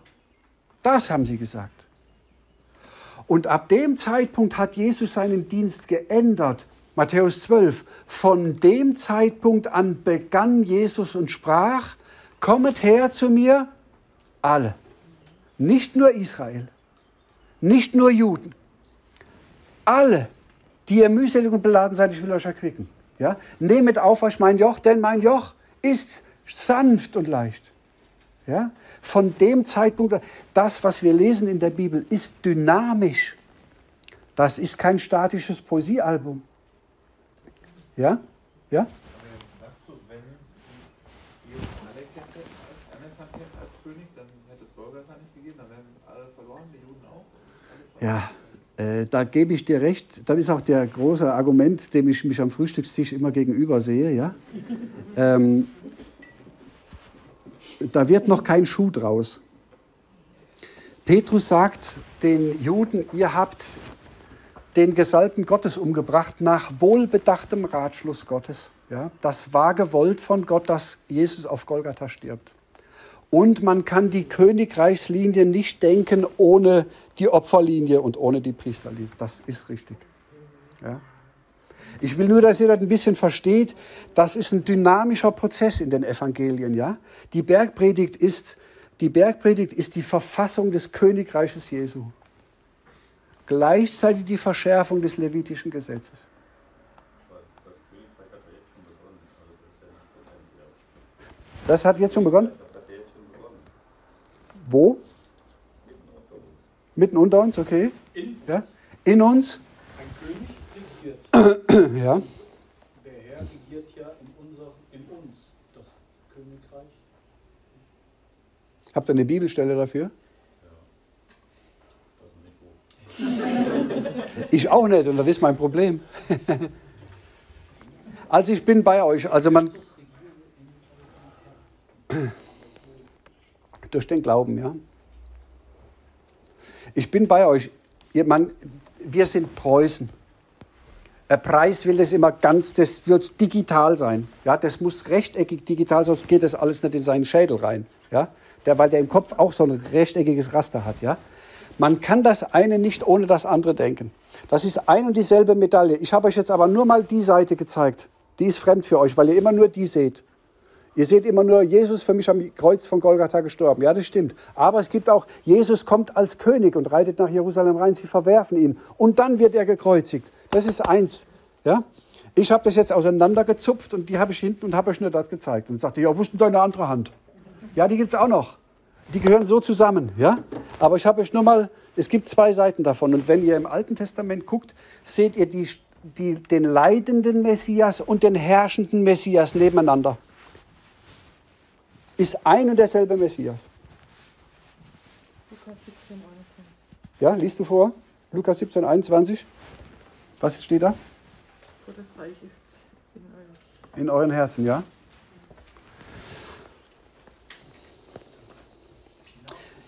Das haben sie gesagt. Und ab dem Zeitpunkt hat Jesus seinen Dienst geändert. Matthäus 12. Von dem Zeitpunkt an begann Jesus und sprach, kommet her zu mir alle. Nicht nur Israel, nicht nur Juden, alle, die ihr mühselig und beladen seid, ich will euch erquicken. Ja? Nehmet auf euch mein Joch, denn mein Joch ist sanft und leicht. Ja? Von dem Zeitpunkt, das, was wir lesen in der Bibel, ist dynamisch. Das ist kein statisches Poesiealbum. Ja? Ja? Ja, äh, da gebe ich dir recht. Das ist auch der große Argument, dem ich mich am Frühstückstisch immer gegenüber sehe. Ja? ähm, da wird noch kein Schuh draus. Petrus sagt den Juden, ihr habt den Gesalbten Gottes umgebracht nach wohlbedachtem Ratschluss Gottes. Ja, das war gewollt von Gott, dass Jesus auf Golgatha stirbt. Und man kann die Königreichslinie nicht denken ohne die Opferlinie und ohne die Priesterlinie. Das ist richtig. Ja. Ich will nur, dass ihr das ein bisschen versteht. Das ist ein dynamischer Prozess in den Evangelien, ja? Die Bergpredigt ist, die Bergpredigt ist die Verfassung des Königreiches Jesu. Gleichzeitig die Verschärfung des levitischen Gesetzes. Das hat jetzt schon begonnen? Wo? Mitten unter uns, okay. In, ja? In uns? ja. Der Herr regiert ja in, unser, in uns das Königreich. Habt ihr eine Bibelstelle dafür? Ich auch nicht, und das ist mein Problem. Also ich bin bei euch. Also man durch den Glauben, ja. Ich bin bei euch. Ihr, man, wir sind Preußen. Der Preis will das immer ganz, das wird digital sein. Ja, das muss rechteckig digital, sonst geht das alles nicht in seinen Schädel rein. Ja, der, weil der im Kopf auch so ein rechteckiges Raster hat. Ja, man kann das eine nicht ohne das andere denken. Das ist ein und dieselbe Medaille. Ich habe euch jetzt aber nur mal die Seite gezeigt. Die ist fremd für euch, weil ihr immer nur die seht. Ihr seht immer nur, Jesus für mich am Kreuz von Golgatha gestorben. Ja, das stimmt. Aber es gibt auch, Jesus kommt als König und reitet nach Jerusalem rein. Sie verwerfen ihn. Und dann wird er gekreuzigt. Das ist eins. Ja? Ich habe das jetzt auseinandergezupft und die habe ich hinten und habe euch nur das gezeigt. Und sagte, ja, wo ist denn deine andere Hand? Ja, die gibt es auch noch. Die gehören so zusammen. Ja? Aber ich habe euch nur mal, es gibt zwei Seiten davon. Und wenn ihr im Alten Testament guckt, seht ihr die, die, den leidenden Messias und den herrschenden Messias nebeneinander ist ein und derselbe Messias. Lukas 17, 21. Ja, liest du vor? Lukas 17, 21. Was steht da? Gottes Reich ist in euch. In euren Herzen, ja?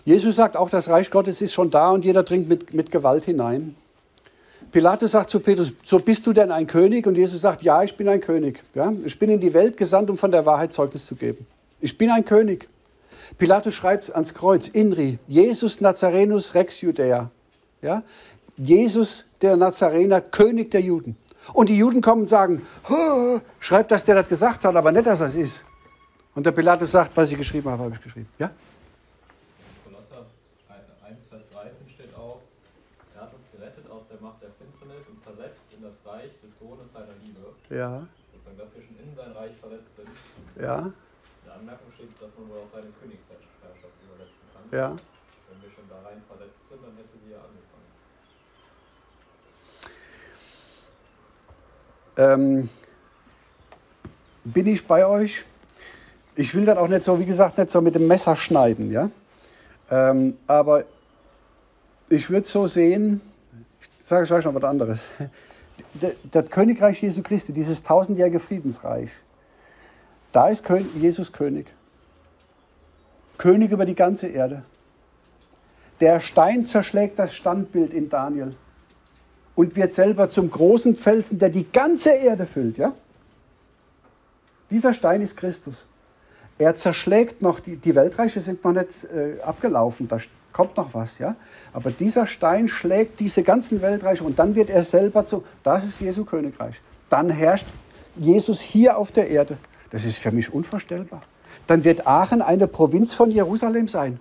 Jesus sagt auch, das Reich Gottes ist schon da und jeder dringt mit, mit Gewalt hinein. Pilatus sagt zu Petrus, so bist du denn ein König? Und Jesus sagt, ja, ich bin ein König. Ja? Ich bin in die Welt gesandt, um von der Wahrheit Zeugnis zu geben. Ich bin ein König. Pilatus schreibt ans Kreuz, Inri, Jesus Nazarenus Rex Judäa. Ja? Jesus, der Nazarener, König der Juden. Und die Juden kommen und sagen, "Hö, schreibt, dass der das gesagt hat, aber nicht, dass das ist. Und der Pilatus sagt, was ich geschrieben habe, habe ich geschrieben. Ja? Kolosser 1, Vers 13 steht auch, er hat uns gerettet aus der Macht der Finsternis und versetzt in das Reich des Sohnes seiner Liebe. Ja, Sozusagen, dass wir schon in sein Reich versetzt sind. ja, In der Anmerkung steht, dass man wohl auch seine Königsherrschaft übersetzen kann. ja. Wenn wir schon da rein versetzt sind, dann hätte sie ja angefangen. ähm, bin ich bei euch. Ich will das auch nicht so, wie gesagt, nicht so mit dem Messer schneiden, ja. Ähm, aber ich würde so sehen, ich sage euch noch was anderes. Das Königreich Jesu Christi, dieses tausendjährige Friedensreich, da ist Jesus König. König über die ganze Erde. Der Stein zerschlägt das Standbild in Daniel und wird selber zum großen Felsen, der die ganze Erde füllt. Ja? Dieser Stein ist Christus. Er zerschlägt noch, die, die Weltreiche sind noch nicht äh, abgelaufen, da kommt noch was. Ja? Aber dieser Stein schlägt diese ganzen Weltreiche und dann wird er selber zu, das ist Jesu Königreich. Dann herrscht Jesus hier auf der Erde. Das ist für mich unvorstellbar. Dann wird Aachen eine Provinz von Jerusalem sein.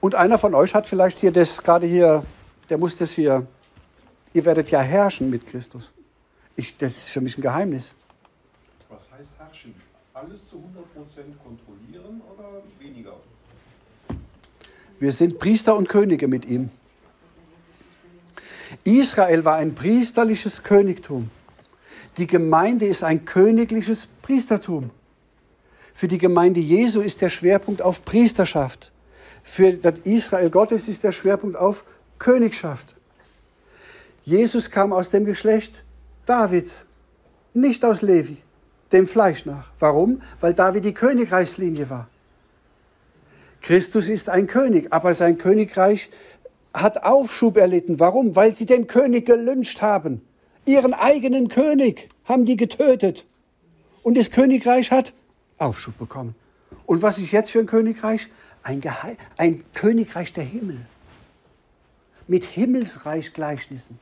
Und einer von euch hat vielleicht hier das gerade hier, der muss das hier, ihr werdet ja herrschen mit Christus. Ich, das ist für mich ein Geheimnis. Was heißt herrschen? Alles zu 100% kontrollieren oder weniger? Wir sind Priester und Könige mit ihm. Israel war ein priesterliches Königtum. Die Gemeinde ist ein königliches Priestertum. Für die Gemeinde Jesu ist der Schwerpunkt auf Priesterschaft. Für das Israel Gottes ist der Schwerpunkt auf Königschaft. Jesus kam aus dem Geschlecht Davids, nicht aus Levi, dem Fleisch nach. Warum? Weil David die Königreichslinie war. Christus ist ein König, aber sein Königreich hat Aufschub erlitten. Warum? Weil sie den König gelünscht haben. Ihren eigenen König haben die getötet. Und das Königreich hat Aufschub bekommen. Und was ist jetzt für ein Königreich? Ein, Geheim ein Königreich der Himmel. Mit Himmelsreich Gleichnissen.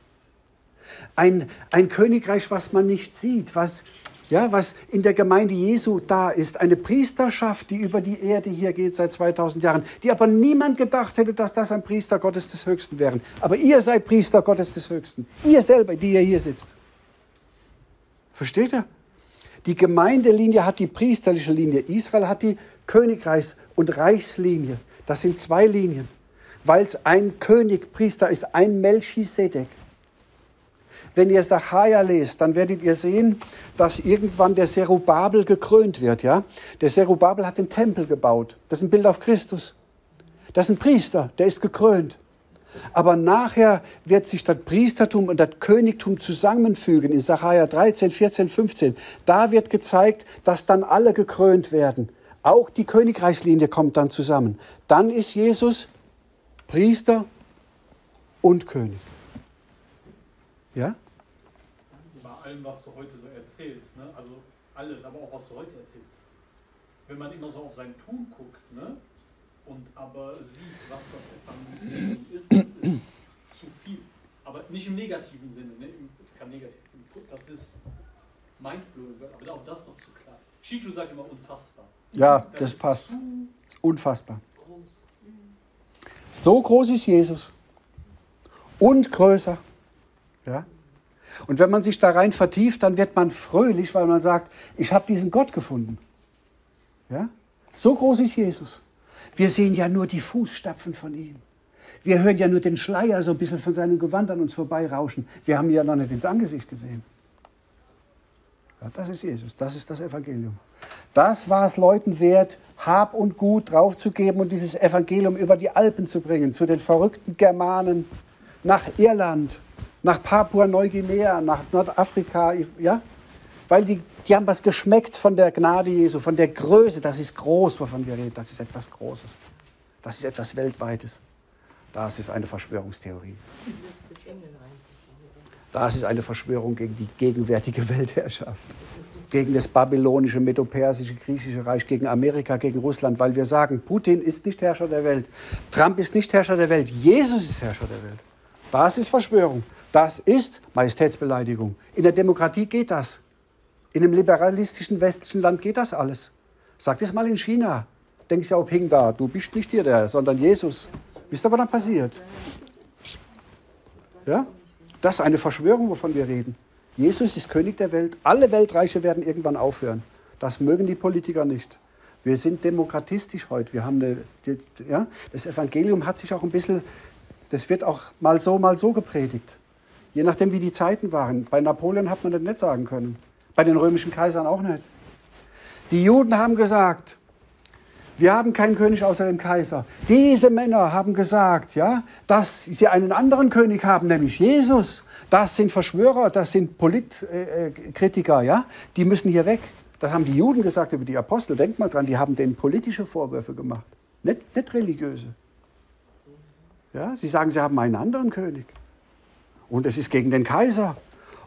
Ein, ein Königreich, was man nicht sieht, was, ja, was in der Gemeinde Jesu da ist. Eine Priesterschaft, die über die Erde hier geht seit 2000 Jahren, die aber niemand gedacht hätte, dass das ein Priester Gottes des Höchsten wären. Aber ihr seid Priester Gottes des Höchsten. Ihr selber, die ihr hier sitzt. Versteht ihr? Die Gemeindelinie hat die priesterliche Linie. Israel hat die Königreichs- und Reichslinie. Das sind zwei Linien, weil es ein König, Priester ist, ein Melchisedek. Wenn ihr Sacharja lest, dann werdet ihr sehen, dass irgendwann der Zerubabel gekrönt wird. Ja? Der Zerubabel hat den Tempel gebaut. Das ist ein Bild auf Christus. Das ist ein Priester, der ist gekrönt. Aber nachher wird sich das Priestertum und das Königtum zusammenfügen in Sacharja 13, 14, 15. Da wird gezeigt, dass dann alle gekrönt werden. Auch die Königreichslinie kommt dann zusammen. Dann ist Jesus Priester und König. Ja? Bei allem, was du heute so erzählst, ne? also alles, aber auch was du heute erzählst. Wenn man immer so auf sein Tun guckt ne? Und aber sieht, was das Evangelium ist, das ist zu viel. Aber nicht im negativen Sinne, ne? Kann negativ, das ist mindblowing, aber auch das noch zu klein. Shichu sagt immer unfassbar. Ja, das, ist passt. Unfassbar. Groß. So groß ist Jesus. Und größer. Ja? Und wenn man sich da rein vertieft, dann wird man fröhlich, weil man sagt, ich habe diesen Gott gefunden. Ja? So groß ist Jesus. Wir sehen ja nur die Fußstapfen von ihm. Wir hören ja nur den Schleier so ein bisschen von seinem Gewand an uns vorbeirauschen. Wir haben ihn ja noch nicht ins Angesicht gesehen. Ja, das ist Jesus, das ist das Evangelium. Das war es Leuten wert, Hab und Gut draufzugeben und dieses Evangelium über die Alpen zu bringen, zu den verrückten Germanen, nach Irland, nach Papua-Neuguinea, nach Nordafrika, ja? Weil die, die haben was geschmeckt von der Gnade Jesu, von der Größe. Das ist groß, wovon wir reden. Das ist etwas Großes. Das ist etwas Weltweites. Das ist eine Verschwörungstheorie. Das ist eine Verschwörung gegen die gegenwärtige Weltherrschaft. Gegen das babylonische, medopersische, griechische Reich, gegen Amerika, gegen Russland, weil wir sagen, Putin ist nicht Herrscher der Welt, Trump ist nicht Herrscher der Welt, Jesus ist Herrscher der Welt. Das ist Verschwörung. Das ist Majestätsbeleidigung. In der Demokratie geht das. In einem liberalistischen westlichen Land geht das alles. Sagt es mal in China. Denkst ja, ob Hing da, du bist nicht hier der, sondern Jesus. Wisst ihr, was da passiert? Ja? Das ist eine Verschwörung, wovon wir reden. Jesus ist König der Welt. Alle Weltreiche werden irgendwann aufhören. Das mögen die Politiker nicht. Wir sind demokratistisch heute. Wir haben eine, die, ja, das Evangelium hat sich auch ein bisschen, das wird auch mal so, mal so gepredigt. Je nachdem, wie die Zeiten waren. Bei Napoleon hat man das nicht sagen können. Bei den römischen Kaisern auch nicht. Die Juden haben gesagt, wir haben keinen König außer dem Kaiser. Diese Männer haben gesagt, ja, dass sie einen anderen König haben, nämlich Jesus. Das sind Verschwörer, das sind Politkritiker, ja, die müssen hier weg. Das haben die Juden gesagt über die Apostel. Denkt mal dran, die haben denen politische Vorwürfe gemacht, nicht, nicht religiöse. Ja, sie sagen, sie haben einen anderen König. Und es ist gegen den Kaiser.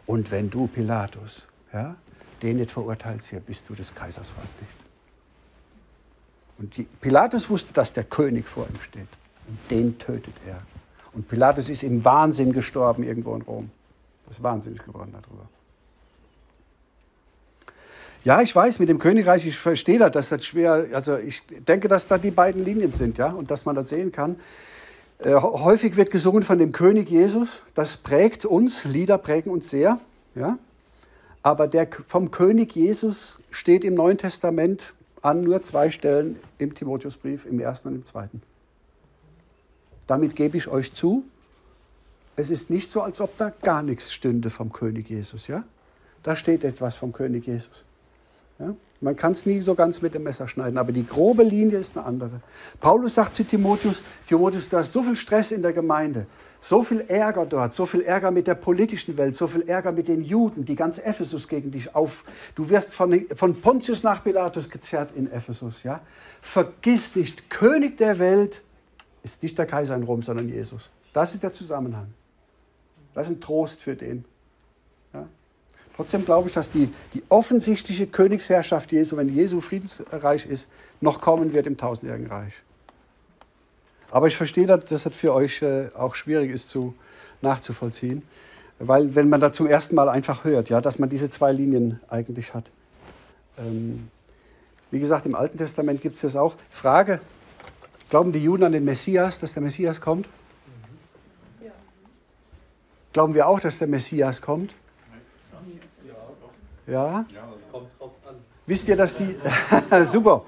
Und wenn du, Pilatus, ja, den nicht verurteilst, hier bist du des Kaisers Freund nicht. Und die, Pilatus wusste, dass der König vor ihm steht. Und den tötet er. Und Pilatus ist im Wahnsinn gestorben irgendwo in Rom. Das ist wahnsinnig geworden darüber. Ja, ich weiß, mit dem Königreich, ich verstehe das, dass das schwer, also ich denke, dass da die beiden Linien sind, ja, und dass man das sehen kann. Äh, häufig wird gesungen von dem König Jesus, das prägt uns, Lieder prägen uns sehr, ja. Aber der vom König Jesus steht im Neuen Testament an nur zwei Stellen im Timotheusbrief, im ersten und im zweiten. Damit gebe ich euch zu, es ist nicht so, als ob da gar nichts stünde vom König Jesus. Ja? Da steht etwas vom König Jesus. Ja? Man kann es nie so ganz mit dem Messer schneiden, aber die grobe Linie ist eine andere. Paulus sagt zu Timotheus, Timotheus, da ist so viel Stress in der Gemeinde, so viel Ärger dort, so viel Ärger mit der politischen Welt, so viel Ärger mit den Juden, die ganz Ephesus gegen dich auf. Du wirst von, von Pontius nach Pilatus gezerrt in Ephesus. Ja? Vergiss nicht, König der Welt ist nicht der Kaiser in Rom, sondern Jesus. Das ist der Zusammenhang. Das ist ein Trost für den. Ja? Trotzdem glaube ich, dass die, die offensichtliche Königsherrschaft Jesu, wenn Jesu friedensreich ist, noch kommen wird im tausendjährigen Reich. Aber ich verstehe, dass das für euch äh, auch schwierig ist zu, nachzuvollziehen, weil wenn man da zum ersten Mal einfach hört, ja, dass man diese zwei Linien eigentlich hat. Ähm, wie gesagt, im Alten Testament gibt es das auch. Frage, glauben die Juden an den Messias, dass der Messias kommt? Glauben wir auch, dass der Messias kommt? Ja. Ja, Kommt drauf an. Wisst ihr, dass die. Super.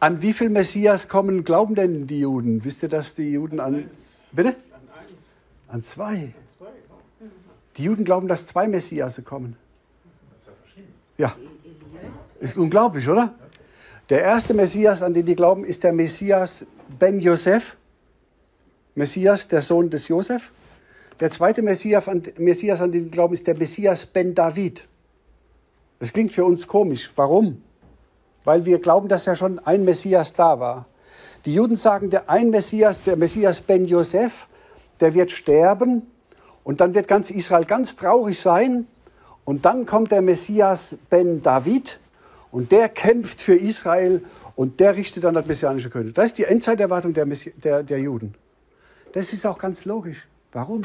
An wie viel Messias kommen, glauben denn die Juden? Wisst ihr, dass die Juden an. Bitte? an eins, An zwei. an zwei. Die Juden glauben, dass zwei Messias kommen. Ja, ist unglaublich, oder? Der erste Messias, an den die glauben, ist der Messias Ben Joseph. Messias, der Sohn des Josef. Der zweite Messias, an, Messias, an den die glauben, ist der Messias Ben David. Das klingt für uns komisch. Warum? Weil wir glauben, dass ja schon ein Messias da war. Die Juden sagen, der ein Messias, der Messias Ben Joseph, der wird sterben und dann wird ganz Israel ganz traurig sein und dann kommt der Messias Ben David und der kämpft für Israel und der richtet dann das messianische König. Das ist die Endzeiterwartung der, Messi der, der Juden. Das ist auch ganz logisch. Warum?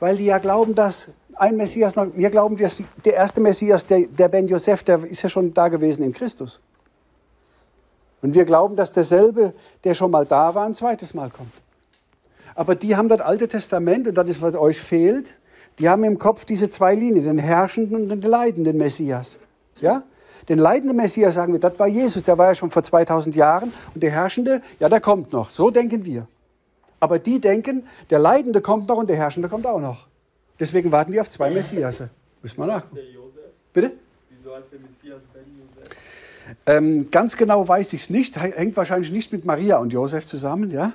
Weil die ja glauben, dass ein Messias noch, wir glauben, dass der erste Messias, der, der Ben Joseph, der ist ja schon da gewesen in Christus. Und wir glauben, dass derselbe, der schon mal da war, ein zweites Mal kommt. Aber die haben das Alte Testament, und das ist, was euch fehlt, die haben im Kopf diese zwei Linien, den herrschenden und den leidenden Messias. Ja? Den leidenden Messias sagen wir, das war Jesus, der war ja schon vor 2000 Jahren. Und der herrschende, ja, der kommt noch. So denken wir. Aber die denken, der Leidende kommt noch und der Herrschende kommt auch noch. Deswegen warten die auf zwei Messias. Müssen wir nachgucken. Bitte? Wieso heißt der Messias Ben Josef? Ähm, ganz genau weiß ich es nicht. Hängt wahrscheinlich nicht mit Maria und Josef zusammen. Ja?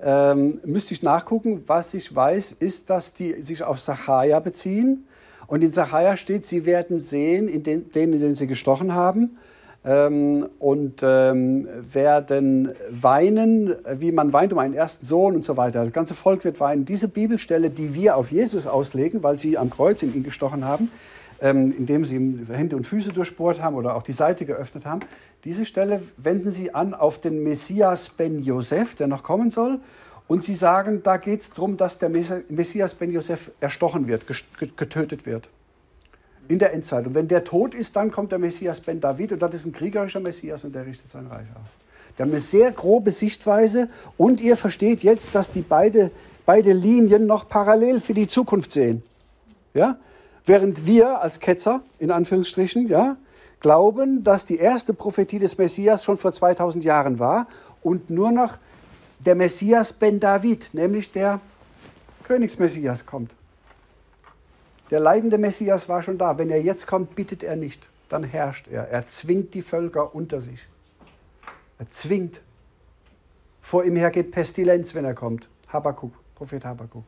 Ähm, müsste ich nachgucken. Was ich weiß, ist, dass die sich auf Sacharja beziehen. Und in Sacharja steht, sie werden sehen, in den, denen, in denen sie gestochen haben. Ähm, und ähm, werden weinen, wie man weint um einen ersten Sohn und so weiter. Das ganze Volk wird weinen. Diese Bibelstelle, die wir auf Jesus auslegen, weil sie am Kreuz in ihn gestochen haben, ähm, indem sie ihm Hände und Füße durchbohrt haben oder auch die Seite geöffnet haben, diese Stelle wenden sie an auf den Messias Ben Joseph, der noch kommen soll. Und sie sagen, da geht es darum, dass der Messias Ben Joseph erstochen wird, getötet wird in der Endzeit. Und wenn der tot ist, dann kommt der Messias Ben David und das ist ein kriegerischer Messias und der richtet sein Reich auf. Die haben eine sehr grobe Sichtweise und ihr versteht jetzt, dass die beide, beide Linien noch parallel für die Zukunft sehen. Ja? Während wir als Ketzer, in Anführungsstrichen, ja, glauben, dass die erste Prophetie des Messias schon vor 2000 Jahren war und nur noch der Messias Ben David, nämlich der Königsmessias kommt. Der leidende Messias war schon da. Wenn er jetzt kommt, bittet er nicht. Dann herrscht er. Er zwingt die Völker unter sich. Er zwingt. Vor ihm her geht Pestilenz, wenn er kommt. Habakkuk, Prophet Habakkuk.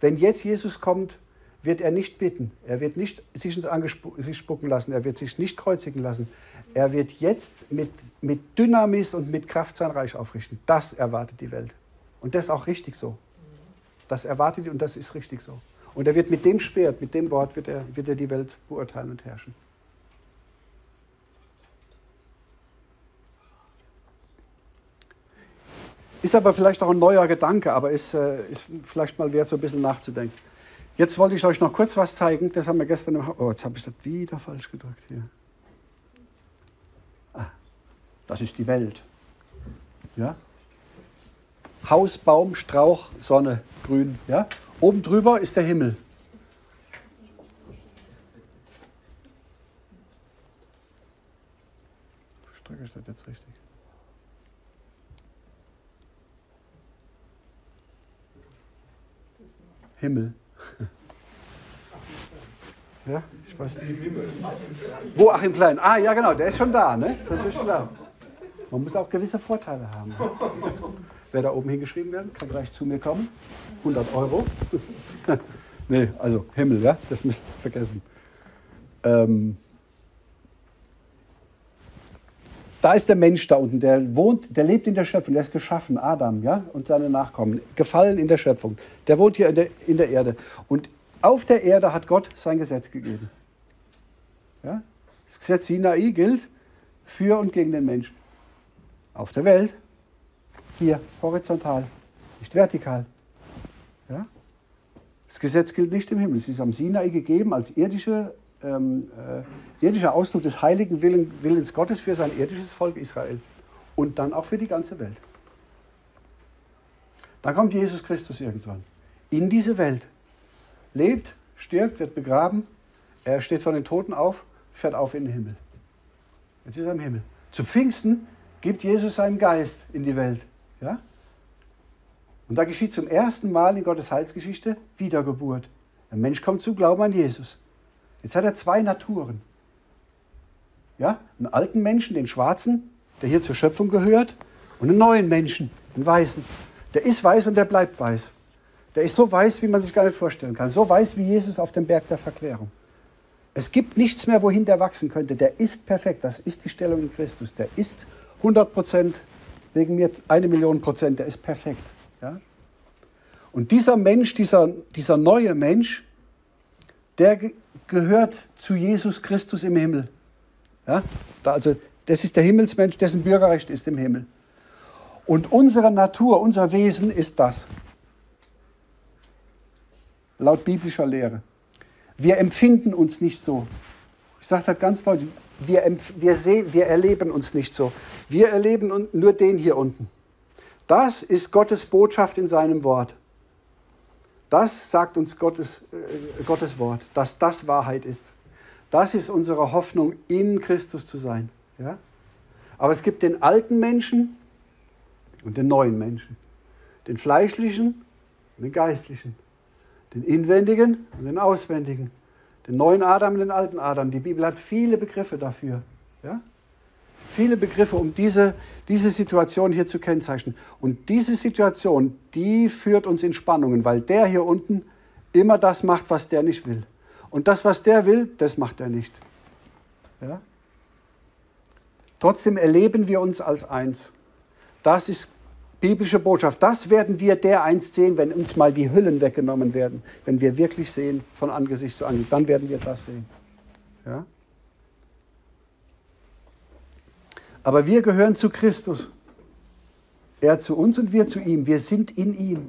Wenn jetzt Jesus kommt, wird er nicht bitten. Er wird nicht sich ins Angesicht spucken lassen. Er wird sich nicht kreuzigen lassen. Er wird jetzt mit, mit Dynamis und mit Kraft sein Reich aufrichten. Das erwartet die Welt. Und das ist auch richtig so. Das erwartet und das ist richtig so. Und er wird mit dem Schwert, mit dem Wort, wird er, wird er die Welt beurteilen und herrschen. Ist aber vielleicht auch ein neuer Gedanke, aber ist, äh, ist vielleicht mal wert, so ein bisschen nachzudenken. Jetzt wollte ich euch noch kurz was zeigen. Das haben wir gestern im ha Oh, jetzt habe ich das wieder falsch gedrückt hier. Ah, das ist die Welt. Ja? Haus, Baum, Strauch, Sonne, Grün. Ja? Oben drüber ist der Himmel. Strecke ich das jetzt richtig? Himmel. Ja, ich weiß nicht. Wo Achim Klein? Ah, ja, genau, der ist schon da, ne? Ist natürlich klar. Man muss auch gewisse Vorteile haben. Wer da oben hingeschrieben werden, kann gleich zu mir kommen. 100 Euro. nee, also Himmel, ja, das müsst ihr vergessen. Ähm, da ist der Mensch da unten, der wohnt, der lebt in der Schöpfung, der ist geschaffen, Adam, ja, und seine Nachkommen, gefallen in der Schöpfung. Der wohnt hier in der, in der Erde. Und auf der Erde hat Gott sein Gesetz gegeben. Ja? Das Gesetz Sinai gilt für und gegen den Menschen. Auf der Welt, hier horizontal, nicht vertikal. Ja? Das Gesetz gilt nicht im Himmel. Es ist am Sinai gegeben als irdische, ähm, äh, irdischer Ausdruck des heiligen Willen, Willens Gottes für sein irdisches Volk Israel. Und dann auch für die ganze Welt. Dann kommt Jesus Christus irgendwann in diese Welt. Lebt, stirbt, wird begraben, Er steht von den Toten auf, fährt auf in den Himmel. Jetzt ist er im Himmel. Zu Pfingsten gibt Jesus seinen Geist in die Welt. Ja? Und da geschieht zum ersten Mal in Gottes Heilsgeschichte Wiedergeburt. Ein Mensch kommt zu Glauben an Jesus. Jetzt hat er zwei Naturen. Ja? Einen alten Menschen, den schwarzen, der hier zur Schöpfung gehört, und einen neuen Menschen, den weißen. Der ist weiß und der bleibt weiß. Der ist so weiß, wie man sich gar nicht vorstellen kann. So weiß wie Jesus auf dem Berg der Verklärung. Es gibt nichts mehr, wohin der wachsen könnte. Der ist perfekt. Das ist die Stellung in Christus. Der ist 100 Prozent, wegen mir eine Million Prozent, der ist perfekt. Ja? Und dieser Mensch, dieser, dieser neue Mensch, der gehört zu Jesus Christus im Himmel. Ja? Da also, das ist der Himmelsmensch, dessen Bürgerrecht ist im Himmel. Und unsere Natur, unser Wesen ist das. Laut biblischer Lehre. Wir empfinden uns nicht so. Ich sage das ganz deutlich. Wir, wir, sehen, wir erleben uns nicht so. Wir erleben nur den hier unten. Das ist Gottes Botschaft in seinem Wort. Das sagt uns Gottes, äh, Gottes Wort, dass das Wahrheit ist. Das ist unsere Hoffnung, in Christus zu sein. Ja? Aber es gibt den alten Menschen und den neuen Menschen. Den fleischlichen und den geistlichen den inwendigen und den auswendigen, den neuen Adam und den alten Adam. Die Bibel hat viele Begriffe dafür. Ja? Viele Begriffe, um diese, diese Situation hier zu kennzeichnen. Und diese Situation, die führt uns in Spannungen, weil der hier unten immer das macht, was der nicht will. Und das, was der will, das macht er nicht. Ja? Trotzdem erleben wir uns als eins. Das ist biblische Botschaft. Das werden wir dereinst sehen, wenn uns mal die Hüllen weggenommen werden. Wenn wir wirklich sehen von Angesicht zu Angesicht, dann werden wir das sehen. Ja? Aber wir gehören zu Christus. Er zu uns und wir zu ihm. Wir sind in ihm.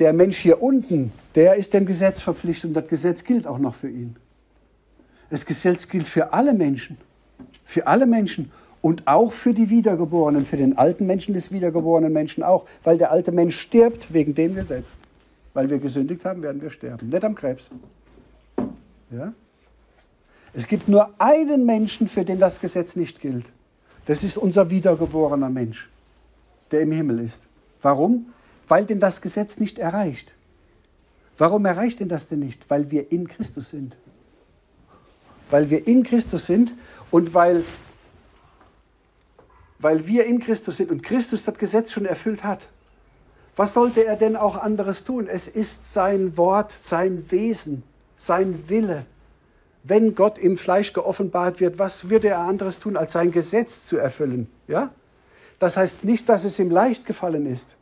Der Mensch hier unten, der ist dem Gesetz verpflichtet und das Gesetz gilt auch noch für ihn. Das Gesetz gilt für alle Menschen. Für alle Menschen und auch für die Wiedergeborenen, für den alten Menschen des wiedergeborenen Menschen auch, weil der alte Mensch stirbt wegen dem Gesetz. Weil wir gesündigt haben, werden wir sterben, nicht am Krebs. Ja? Es gibt nur einen Menschen, für den das Gesetz nicht gilt. Das ist unser wiedergeborener Mensch, der im Himmel ist. Warum? Weil denn das Gesetz nicht erreicht. Warum erreicht denn das denn nicht? Weil wir in Christus sind. Weil wir in Christus sind und weil weil wir in Christus sind und Christus das Gesetz schon erfüllt hat. Was sollte er denn auch anderes tun? Es ist sein Wort, sein Wesen, sein Wille. Wenn Gott im Fleisch geoffenbart wird, was würde er anderes tun, als sein Gesetz zu erfüllen? Ja? Das heißt nicht, dass es ihm leicht gefallen ist.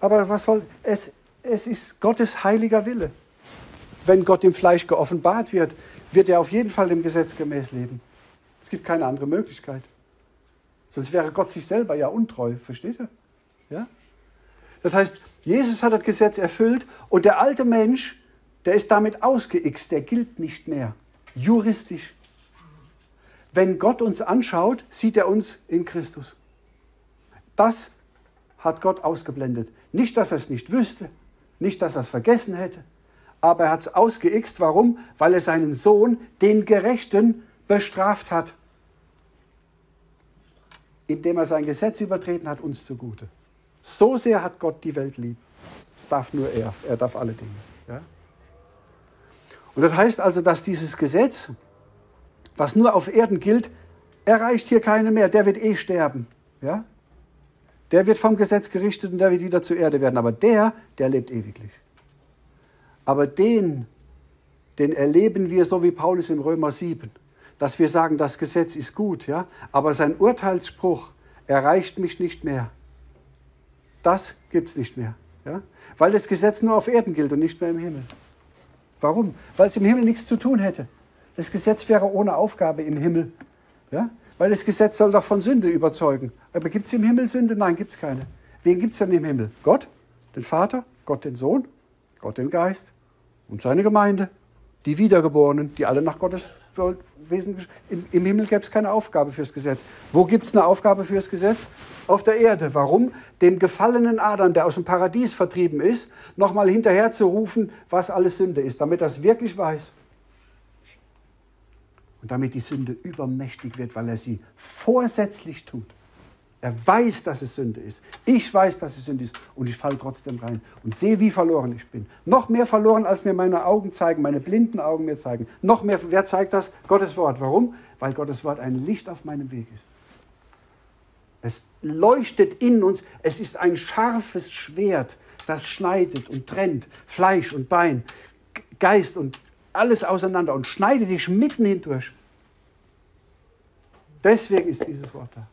Aber was soll es? Es ist Gottes heiliger Wille. Wenn Gott im Fleisch geoffenbart wird, wird er auf jeden Fall dem Gesetz gemäß leben. Es gibt keine andere Möglichkeit. Sonst wäre Gott sich selber ja untreu, versteht ihr? Ja? Das heißt, Jesus hat das Gesetz erfüllt und der alte Mensch, der ist damit ausgeixt, der gilt nicht mehr. Juristisch. Wenn Gott uns anschaut, sieht er uns in Christus. Das hat Gott ausgeblendet. Nicht, dass er es nicht wüsste, nicht, dass er es vergessen hätte, aber er hat es ausgeixt. Warum? Weil er seinen Sohn, den Gerechten, bestraft hat, indem er sein Gesetz übertreten hat, uns zugute. So sehr hat Gott die Welt lieb. Das darf nur er. Er darf alle Dinge. Ja? Und das heißt also, dass dieses Gesetz, was nur auf Erden gilt, erreicht hier keinen mehr. Der wird eh sterben. Ja? Der wird vom Gesetz gerichtet und der wird wieder zur Erde werden. Aber der, der lebt ewiglich. Aber den, den erleben wir so wie Paulus im Römer 7 dass wir sagen, das Gesetz ist gut, ja, aber sein Urteilsspruch erreicht mich nicht mehr. Das gibt es nicht mehr, ja, weil das Gesetz nur auf Erden gilt und nicht mehr im Himmel. Warum? Weil es im Himmel nichts zu tun hätte. Das Gesetz wäre ohne Aufgabe im Himmel, ja, weil das Gesetz soll doch von Sünde überzeugen. Aber gibt es im Himmel Sünde? Nein, gibt es keine. Wen gibt es denn im Himmel? Gott, den Vater, Gott den Sohn, Gott den Geist und seine Gemeinde, die Wiedergeborenen, die alle nach Gottes Wesen. Im, Im Himmel gäbe es keine Aufgabe fürs Gesetz. Wo gibt es eine Aufgabe fürs Gesetz? Auf der Erde. Warum? Dem gefallenen Adam, der aus dem Paradies vertrieben ist, nochmal hinterher zu rufen, was alles Sünde ist, damit er es wirklich weiß. Und damit die Sünde übermächtig wird, weil er sie vorsätzlich tut. Er weiß, dass es Sünde ist. Ich weiß, dass es Sünde ist. Und ich falle trotzdem rein und sehe, wie verloren ich bin. Noch mehr verloren, als mir meine Augen zeigen, meine blinden Augen mir zeigen. Noch mehr, wer zeigt das? Gottes Wort. Warum? Weil Gottes Wort ein Licht auf meinem Weg ist. Es leuchtet in uns. Es ist ein scharfes Schwert, das schneidet und trennt Fleisch und Bein, Geist und alles auseinander und schneidet dich mitten hindurch. Deswegen ist dieses Wort da.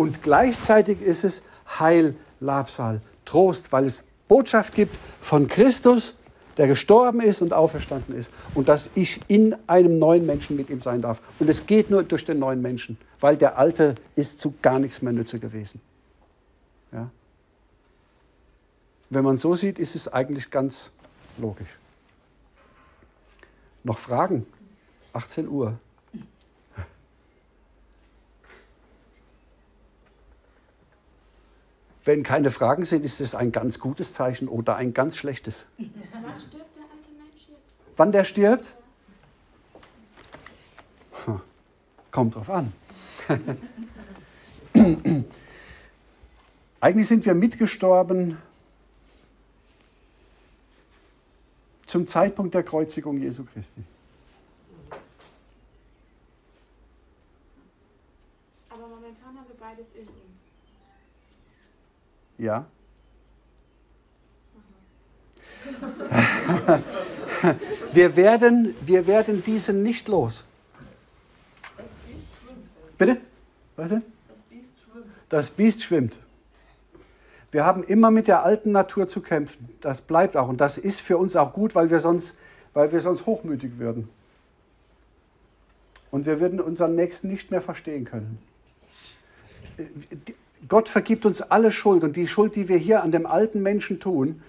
Und gleichzeitig ist es Heil, Labsal, Trost, weil es Botschaft gibt von Christus, der gestorben ist und auferstanden ist. Und dass ich in einem neuen Menschen mit ihm sein darf. Und es geht nur durch den neuen Menschen, weil der alte ist zu gar nichts mehr nütze gewesen. Ja? Wenn man so sieht, ist es eigentlich ganz logisch. Noch Fragen? 18 Uhr. Wenn keine Fragen sind, ist es ein ganz gutes Zeichen oder ein ganz schlechtes. Wann stirbt der alte Mensch? Wann der stirbt? Hm, Kommt drauf an. Eigentlich sind wir mitgestorben zum Zeitpunkt der Kreuzigung Jesu Christi. Aber momentan haben wir beides in uns. Ja. Wir werden, wir werden diesen nicht los. Bitte? Was denn? Das Biest schwimmt. Wir haben immer mit der alten Natur zu kämpfen. Das bleibt auch. Und das ist für uns auch gut, weil wir sonst, weil wir sonst hochmütig würden. Und wir würden unseren Nächsten nicht mehr verstehen können. Gott vergibt uns alle Schuld und die Schuld, die wir hier an dem alten Menschen tun,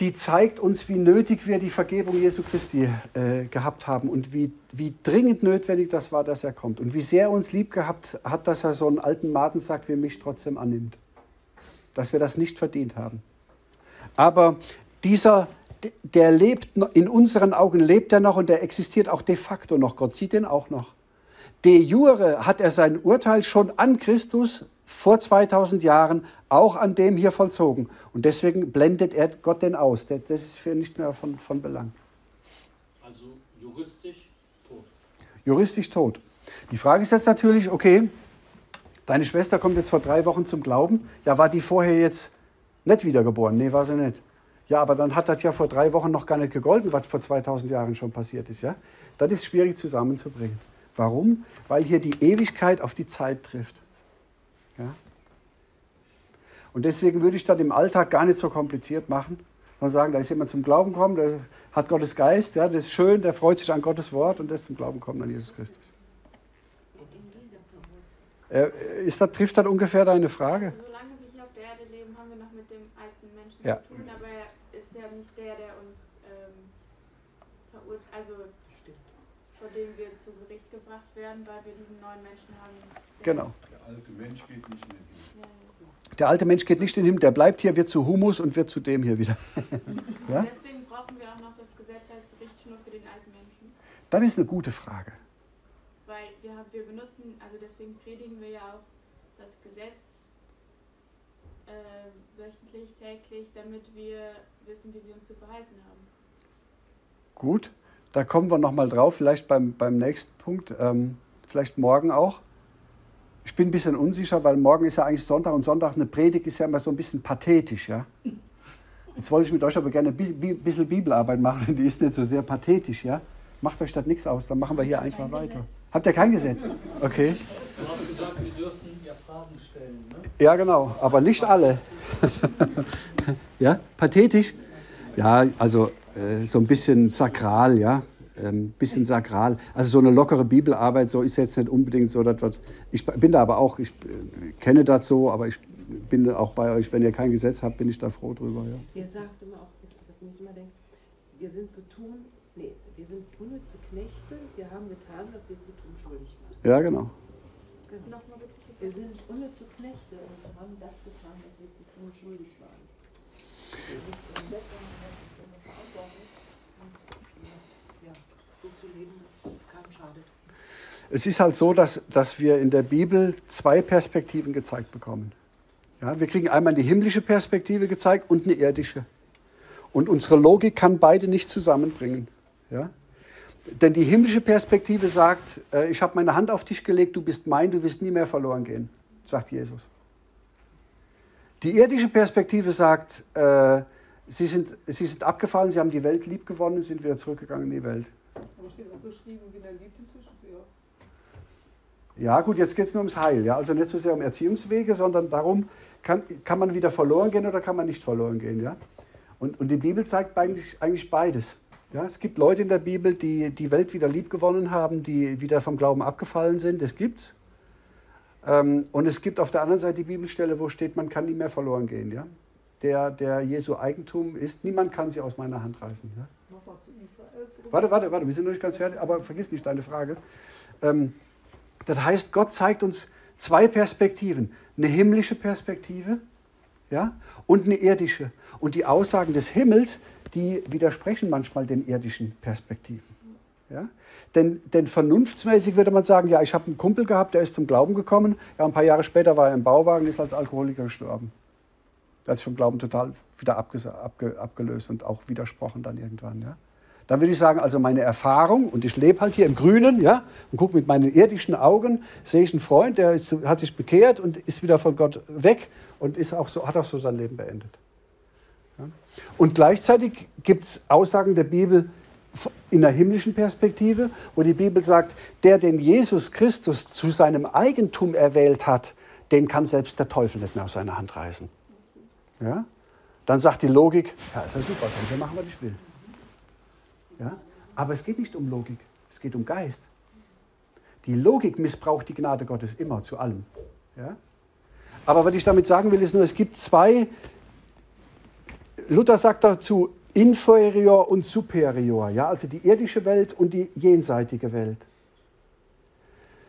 die zeigt uns, wie nötig wir die Vergebung Jesu Christi äh, gehabt haben und wie, wie dringend notwendig das war, dass er kommt und wie sehr er uns lieb gehabt hat, dass er so einen alten Madensack wie mich trotzdem annimmt. Dass wir das nicht verdient haben. Aber dieser, der lebt in unseren Augen, lebt er noch und der existiert auch de facto noch. Gott sieht ihn auch noch. De jure hat er sein Urteil schon an Christus vor 2000 Jahren auch an dem hier vollzogen. Und deswegen blendet er Gott den aus. Das ist für ihn nicht mehr von, von Belang. Also juristisch tot. Juristisch tot. Die Frage ist jetzt natürlich, okay, deine Schwester kommt jetzt vor drei Wochen zum Glauben. Ja, war die vorher jetzt nicht wiedergeboren? Nee, war sie nicht. Ja, aber dann hat das ja vor drei Wochen noch gar nicht gegolten, was vor 2000 Jahren schon passiert ist. Ja? Das ist schwierig zusammenzubringen. Warum? Weil hier die Ewigkeit auf die Zeit trifft. Ja? Und deswegen würde ich das im Alltag gar nicht so kompliziert machen, sondern sagen, da ist jemand zum Glauben gekommen, der hat Gottes Geist, ja, das ist schön, der freut sich an Gottes Wort und der ist zum Glauben gekommen an Jesus Christus. Äh, ist das, trifft das ungefähr deine Frage? Also solange wir hier auf der Erde leben, haben wir noch mit dem alten Menschen Ja. zu tun, aber er ist ja nicht der, der uns ähm, verurteilt, also vor dem wir gebracht werden, weil wir diesen neuen Menschen haben. der- Genau. Der alte Mensch geht nicht in den Himmel. Der alte Mensch geht nicht in den Himmel, der bleibt hier, wird zu Humus und wird zu dem hier wieder. ja? Deswegen brauchen wir auch noch das Gesetz als Richtschnur für den alten Menschen. Das ist eine gute Frage. Weil wir, haben, wir benutzen, also deswegen predigen wir ja auch das Gesetz äh, wöchentlich, täglich, damit wir wissen, wie wir uns zu verhalten haben. Gut, da kommen wir nochmal drauf, vielleicht beim, beim nächsten Punkt, ähm, vielleicht morgen auch. Ich bin ein bisschen unsicher, weil morgen ist ja eigentlich Sonntag und Sonntag eine Predigt ist ja immer so ein bisschen pathetisch, ja. Jetzt wollte ich mit euch aber gerne ein bi- bi- bisschen Bibelarbeit machen, die ist nicht so sehr pathetisch, ja. Macht euch das nichts aus, dann machen wir hier einfach Kein weiter. Gesetz. Habt ihr kein Gesetz? Okay. Du hast gesagt, wir dürfen ja Fragen stellen. Ne? Ja, genau, aber nicht alle. ja, pathetisch? Ja, also äh, so ein bisschen sakral, ja. Ein bisschen sakral. Also so eine lockere Bibelarbeit, so ist jetzt nicht unbedingt so, dass was. Ich bin da aber auch, ich äh, kenne das so, aber ich bin auch bei euch, wenn ihr kein Gesetz habt, bin ich da froh drüber, ja. Ihr sagt immer auch, dass ich nicht immer denke, wir sind zu tun Nee, wir sind unnütze Knechte, wir haben getan, was wir zu tun schuldig waren. Ja, genau. Genau. Wir sind unnütze Knechte und haben das getan, was wir zu tun schuldig waren. Wir sind Es ist halt so, dass, dass wir in der Bibel zwei Perspektiven gezeigt bekommen. Ja, wir kriegen einmal die himmlische Perspektive gezeigt und eine irdische. Und unsere Logik kann beide nicht zusammenbringen. Ja? Denn die himmlische Perspektive sagt, äh, ich habe meine Hand auf dich gelegt, du bist mein, du wirst nie mehr verloren gehen, sagt Jesus. Die irdische Perspektive sagt, äh, sie, sind, sie sind abgefallen, sie haben die Welt lieb gewonnen, sind wieder zurückgegangen in die Welt. Aber steht auch beschrieben, wie der liebt inzwischen. Ja. Ja, gut, jetzt geht es nur ums Heil. Ja? Also nicht so sehr um Erziehungswege, sondern darum, kann, kann man wieder verloren gehen oder kann man nicht verloren gehen. Ja? Und, und die Bibel zeigt eigentlich, eigentlich beides. Ja? Es gibt Leute in der Bibel, die die Welt wieder lieb gewonnen haben, die wieder vom Glauben abgefallen sind. Das gibt's. Ähm, und es gibt auf der anderen Seite die Bibelstelle, wo steht, man kann nie mehr verloren gehen. Ja? Der, der Jesu Eigentum ist, niemand kann sie aus meiner Hand reißen. Ja? Nochmal zu Israel zurück. Warte, warte, warte, wir sind noch nicht ganz fertig, aber vergiss nicht deine Frage. Ähm, das heißt, Gott zeigt uns zwei Perspektiven. Eine himmlische Perspektive ja, und eine irdische. Und die Aussagen des Himmels, die widersprechen manchmal den irdischen Perspektiven. Ja? Denn, denn vernunftsmäßig würde man sagen, ja, ich habe einen Kumpel gehabt, der ist zum Glauben gekommen. Ja, ein paar Jahre später war er im Bauwagen, ist als Alkoholiker gestorben. Der hat sich vom Glauben total wieder abgelöst und auch widersprochen dann irgendwann. Ja? Dann würde ich sagen, also meine Erfahrung, und ich lebe halt hier im Grünen, ja, und gucke mit meinen irdischen Augen, sehe ich einen Freund, der ist, hat sich bekehrt und ist wieder von Gott weg und ist auch so, hat auch so sein Leben beendet. Ja? Und gleichzeitig gibt es Aussagen der Bibel in der himmlischen Perspektive, wo die Bibel sagt, der, den Jesus Christus zu seinem Eigentum erwählt hat, den kann selbst der Teufel nicht mehr aus seiner Hand reißen. Ja? Dann sagt die Logik, ja, ist ja super, kann ich ja machen, was ich will. Ja? Aber es geht nicht um Logik, es geht um Geist. Die Logik missbraucht die Gnade Gottes immer zu allem. Ja? Aber was ich damit sagen will, ist nur, es gibt zwei, Luther sagt dazu, inferior und superior, ja? also die irdische Welt und die jenseitige Welt.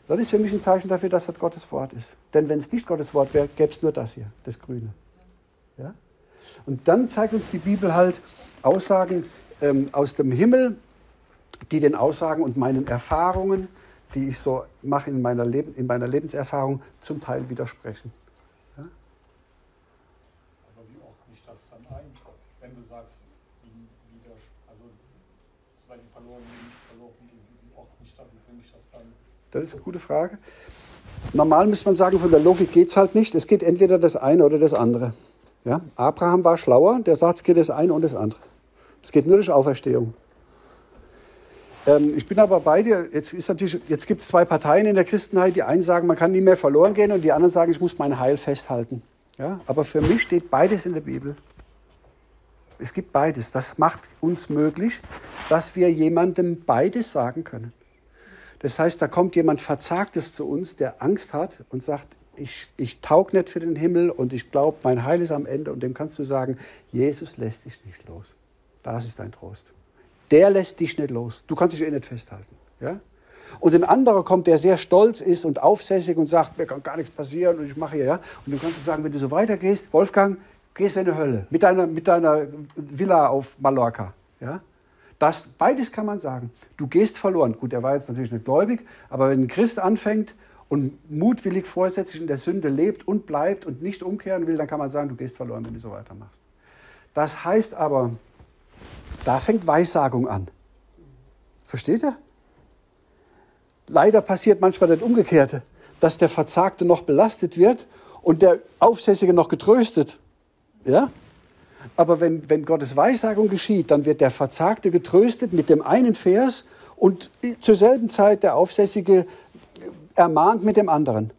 Das ist für mich ein Zeichen dafür, dass das Gottes Wort ist. Denn wenn es nicht Gottes Wort wäre, gäbe es nur das hier, das Grüne. Ja? Und dann zeigt uns die Bibel halt Aussagen ähm, aus dem Himmel, die den Aussagen und meinen Erfahrungen, die ich so mache in meiner, Leben, in meiner Lebenserfahrung, zum Teil widersprechen. Ja? Aber wie ordne ich das dann ein, wenn du sagst, wie, also weil die verloren nicht verloren wie ordne ich das, wie bringe ich das dann? Das ist eine gute Frage. Normal müsste man sagen, von der Logik geht es halt nicht. Es geht entweder das eine oder das andere. Ja? Abraham war schlauer, der sagt, es geht das eine und das andere. Es geht nur durch Auferstehung. Ähm, ich bin aber bei dir. Jetzt, jetzt gibt es zwei Parteien in der Christenheit. Die einen sagen, man kann nie mehr verloren gehen und die anderen sagen, ich muss mein Heil festhalten. Ja? Aber für mich steht beides in der Bibel. Es gibt beides. Das macht uns möglich, dass wir jemandem beides sagen können. Das heißt, da kommt jemand Verzagtes zu uns, der Angst hat und sagt, ich, ich taug nicht für den Himmel und ich glaube, mein Heil ist am Ende. Und dem kannst du sagen, Jesus lässt dich nicht los. Das ist dein Trost. Der lässt dich nicht los. Du kannst dich eh nicht festhalten. Ja? Und ein anderer kommt, der sehr stolz ist und aufsässig und sagt, mir kann gar nichts passieren und ich mache hier. Ja? Und du kannst du sagen, wenn du so weitergehst, Wolfgang, gehst in die Hölle mit deiner, mit deiner Villa auf Mallorca. Ja? Das, beides kann man sagen. Du gehst verloren. Gut, er war jetzt natürlich nicht gläubig, aber wenn ein Christ anfängt und mutwillig vorsätzlich in der Sünde lebt und bleibt und nicht umkehren will, dann kann man sagen, du gehst verloren, wenn du so weitermachst. Das heißt aber, da fängt Weissagung an. Versteht ihr? Leider passiert manchmal das Umgekehrte, dass der Verzagte noch belastet wird und der Aufsässige noch getröstet. Ja? Aber wenn, wenn Gottes Weissagung geschieht, dann wird der Verzagte getröstet mit dem einen Vers und zur selben Zeit der Aufsässige ermahnt mit dem anderen.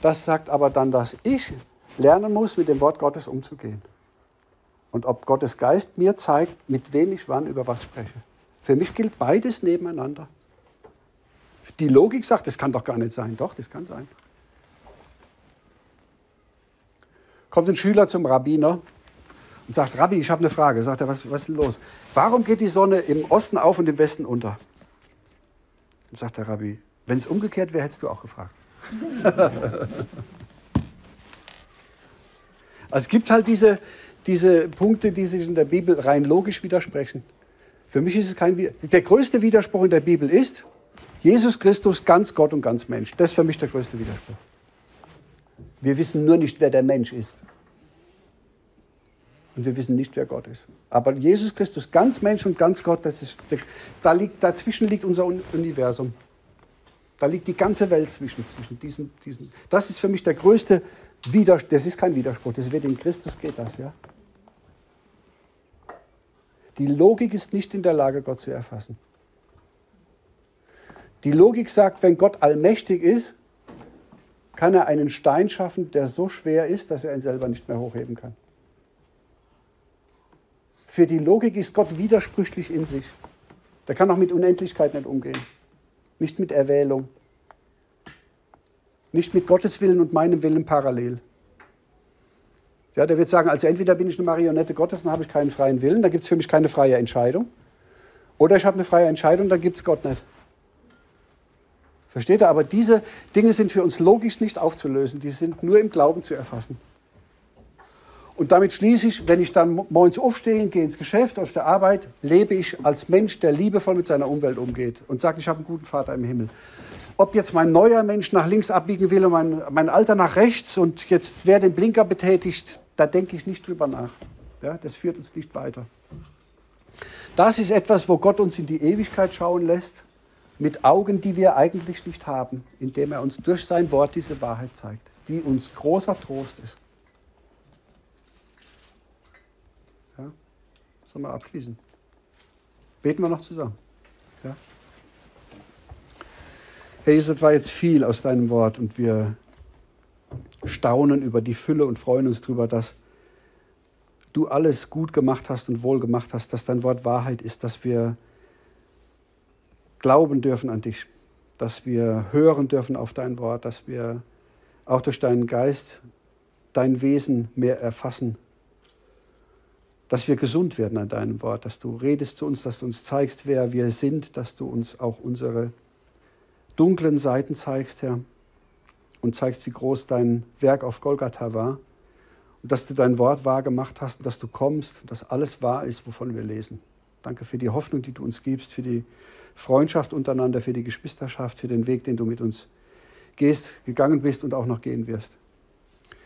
Das sagt aber dann, dass ich lernen muss, mit dem Wort Gottes umzugehen. Und ob Gottes Geist mir zeigt, mit wem ich wann über was spreche. Für mich gilt beides nebeneinander. Die Logik sagt, das kann doch gar nicht sein. Doch, das kann sein. Kommt ein Schüler zum Rabbiner und sagt, Rabbi, ich habe eine Frage. Sagt er, was, was ist denn los? Warum geht die Sonne im Osten auf und im Westen unter? Und sagt der Rabbi, wenn es umgekehrt wäre, hättest du auch gefragt. also es gibt halt diese, diese Punkte, die sich in der Bibel rein logisch widersprechen. Für mich ist es kein. Der größte Widerspruch in der Bibel ist, Jesus Christus ganz Gott und ganz Mensch. Das ist für mich der größte Widerspruch. Wir wissen nur nicht, wer der Mensch ist. Und wir wissen nicht, wer Gott ist. Aber Jesus Christus, ganz Mensch und ganz Gott, das ist, da liegt, dazwischen liegt unser Universum. Da liegt die ganze Welt zwischen, zwischen diesen, diesen. Das ist für mich der größte Widerspruch. Das ist kein Widerspruch, das wird in Christus geht das, ja. Die Logik ist nicht in der Lage, Gott zu erfassen. Die Logik sagt, wenn Gott allmächtig ist, kann er einen Stein schaffen, der so schwer ist, dass er ihn selber nicht mehr hochheben kann. Für die Logik ist Gott widersprüchlich in sich. Der kann auch mit Unendlichkeit nicht umgehen. Nicht mit Erwählung. Nicht mit Gottes Willen und meinem Willen parallel. Ja, der wird sagen, also entweder bin ich eine Marionette Gottes, dann habe ich keinen freien Willen, dann gibt es für mich keine freie Entscheidung. Oder ich habe eine freie Entscheidung, dann gibt es Gott nicht. Versteht ihr? Aber diese Dinge sind für uns logisch nicht aufzulösen, die sind nur im Glauben zu erfassen. Und damit schließe ich, wenn ich dann morgens aufstehe, gehe ins Geschäft, auf der Arbeit, lebe ich als Mensch, der liebevoll mit seiner Umwelt umgeht und sagt, ich habe einen guten Vater im Himmel. Ob jetzt mein neuer Mensch nach links abbiegen will und mein, mein Alter nach rechts und jetzt wer den Blinker betätigt, da denke ich nicht drüber nach. Ja, das führt uns nicht weiter. Das ist etwas, wo Gott uns in die Ewigkeit schauen lässt, mit Augen, die wir eigentlich nicht haben, indem er uns durch sein Wort diese Wahrheit zeigt, die uns großer Trost ist. Sollen wir abschließen? Beten wir noch zusammen. Ja? Herr Jesus, das war jetzt viel aus deinem Wort und wir staunen über die Fülle und freuen uns darüber, dass du alles gut gemacht hast und wohl gemacht hast, dass dein Wort Wahrheit ist, dass wir glauben dürfen an dich, dass wir hören dürfen auf dein Wort, dass wir auch durch deinen Geist dein Wesen mehr erfassen dass wir gesund werden an deinem Wort, dass du redest zu uns, dass du uns zeigst, wer wir sind, dass du uns auch unsere dunklen Seiten zeigst, Herr, und zeigst, wie groß dein Werk auf Golgatha war und dass du dein Wort wahr gemacht hast und dass du kommst und dass alles wahr ist, wovon wir lesen. Danke für die Hoffnung, die du uns gibst, für die Freundschaft untereinander, für die Geschwisterschaft, für den Weg, den du mit uns gehst, gegangen bist und auch noch gehen wirst.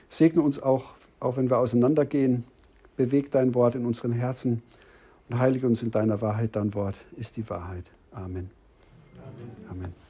Segne uns auch, auch wenn wir auseinandergehen, beweg dein Wort in unseren Herzen und heilige uns in deiner Wahrheit. Dein Wort ist die Wahrheit. Amen. Amen. Amen.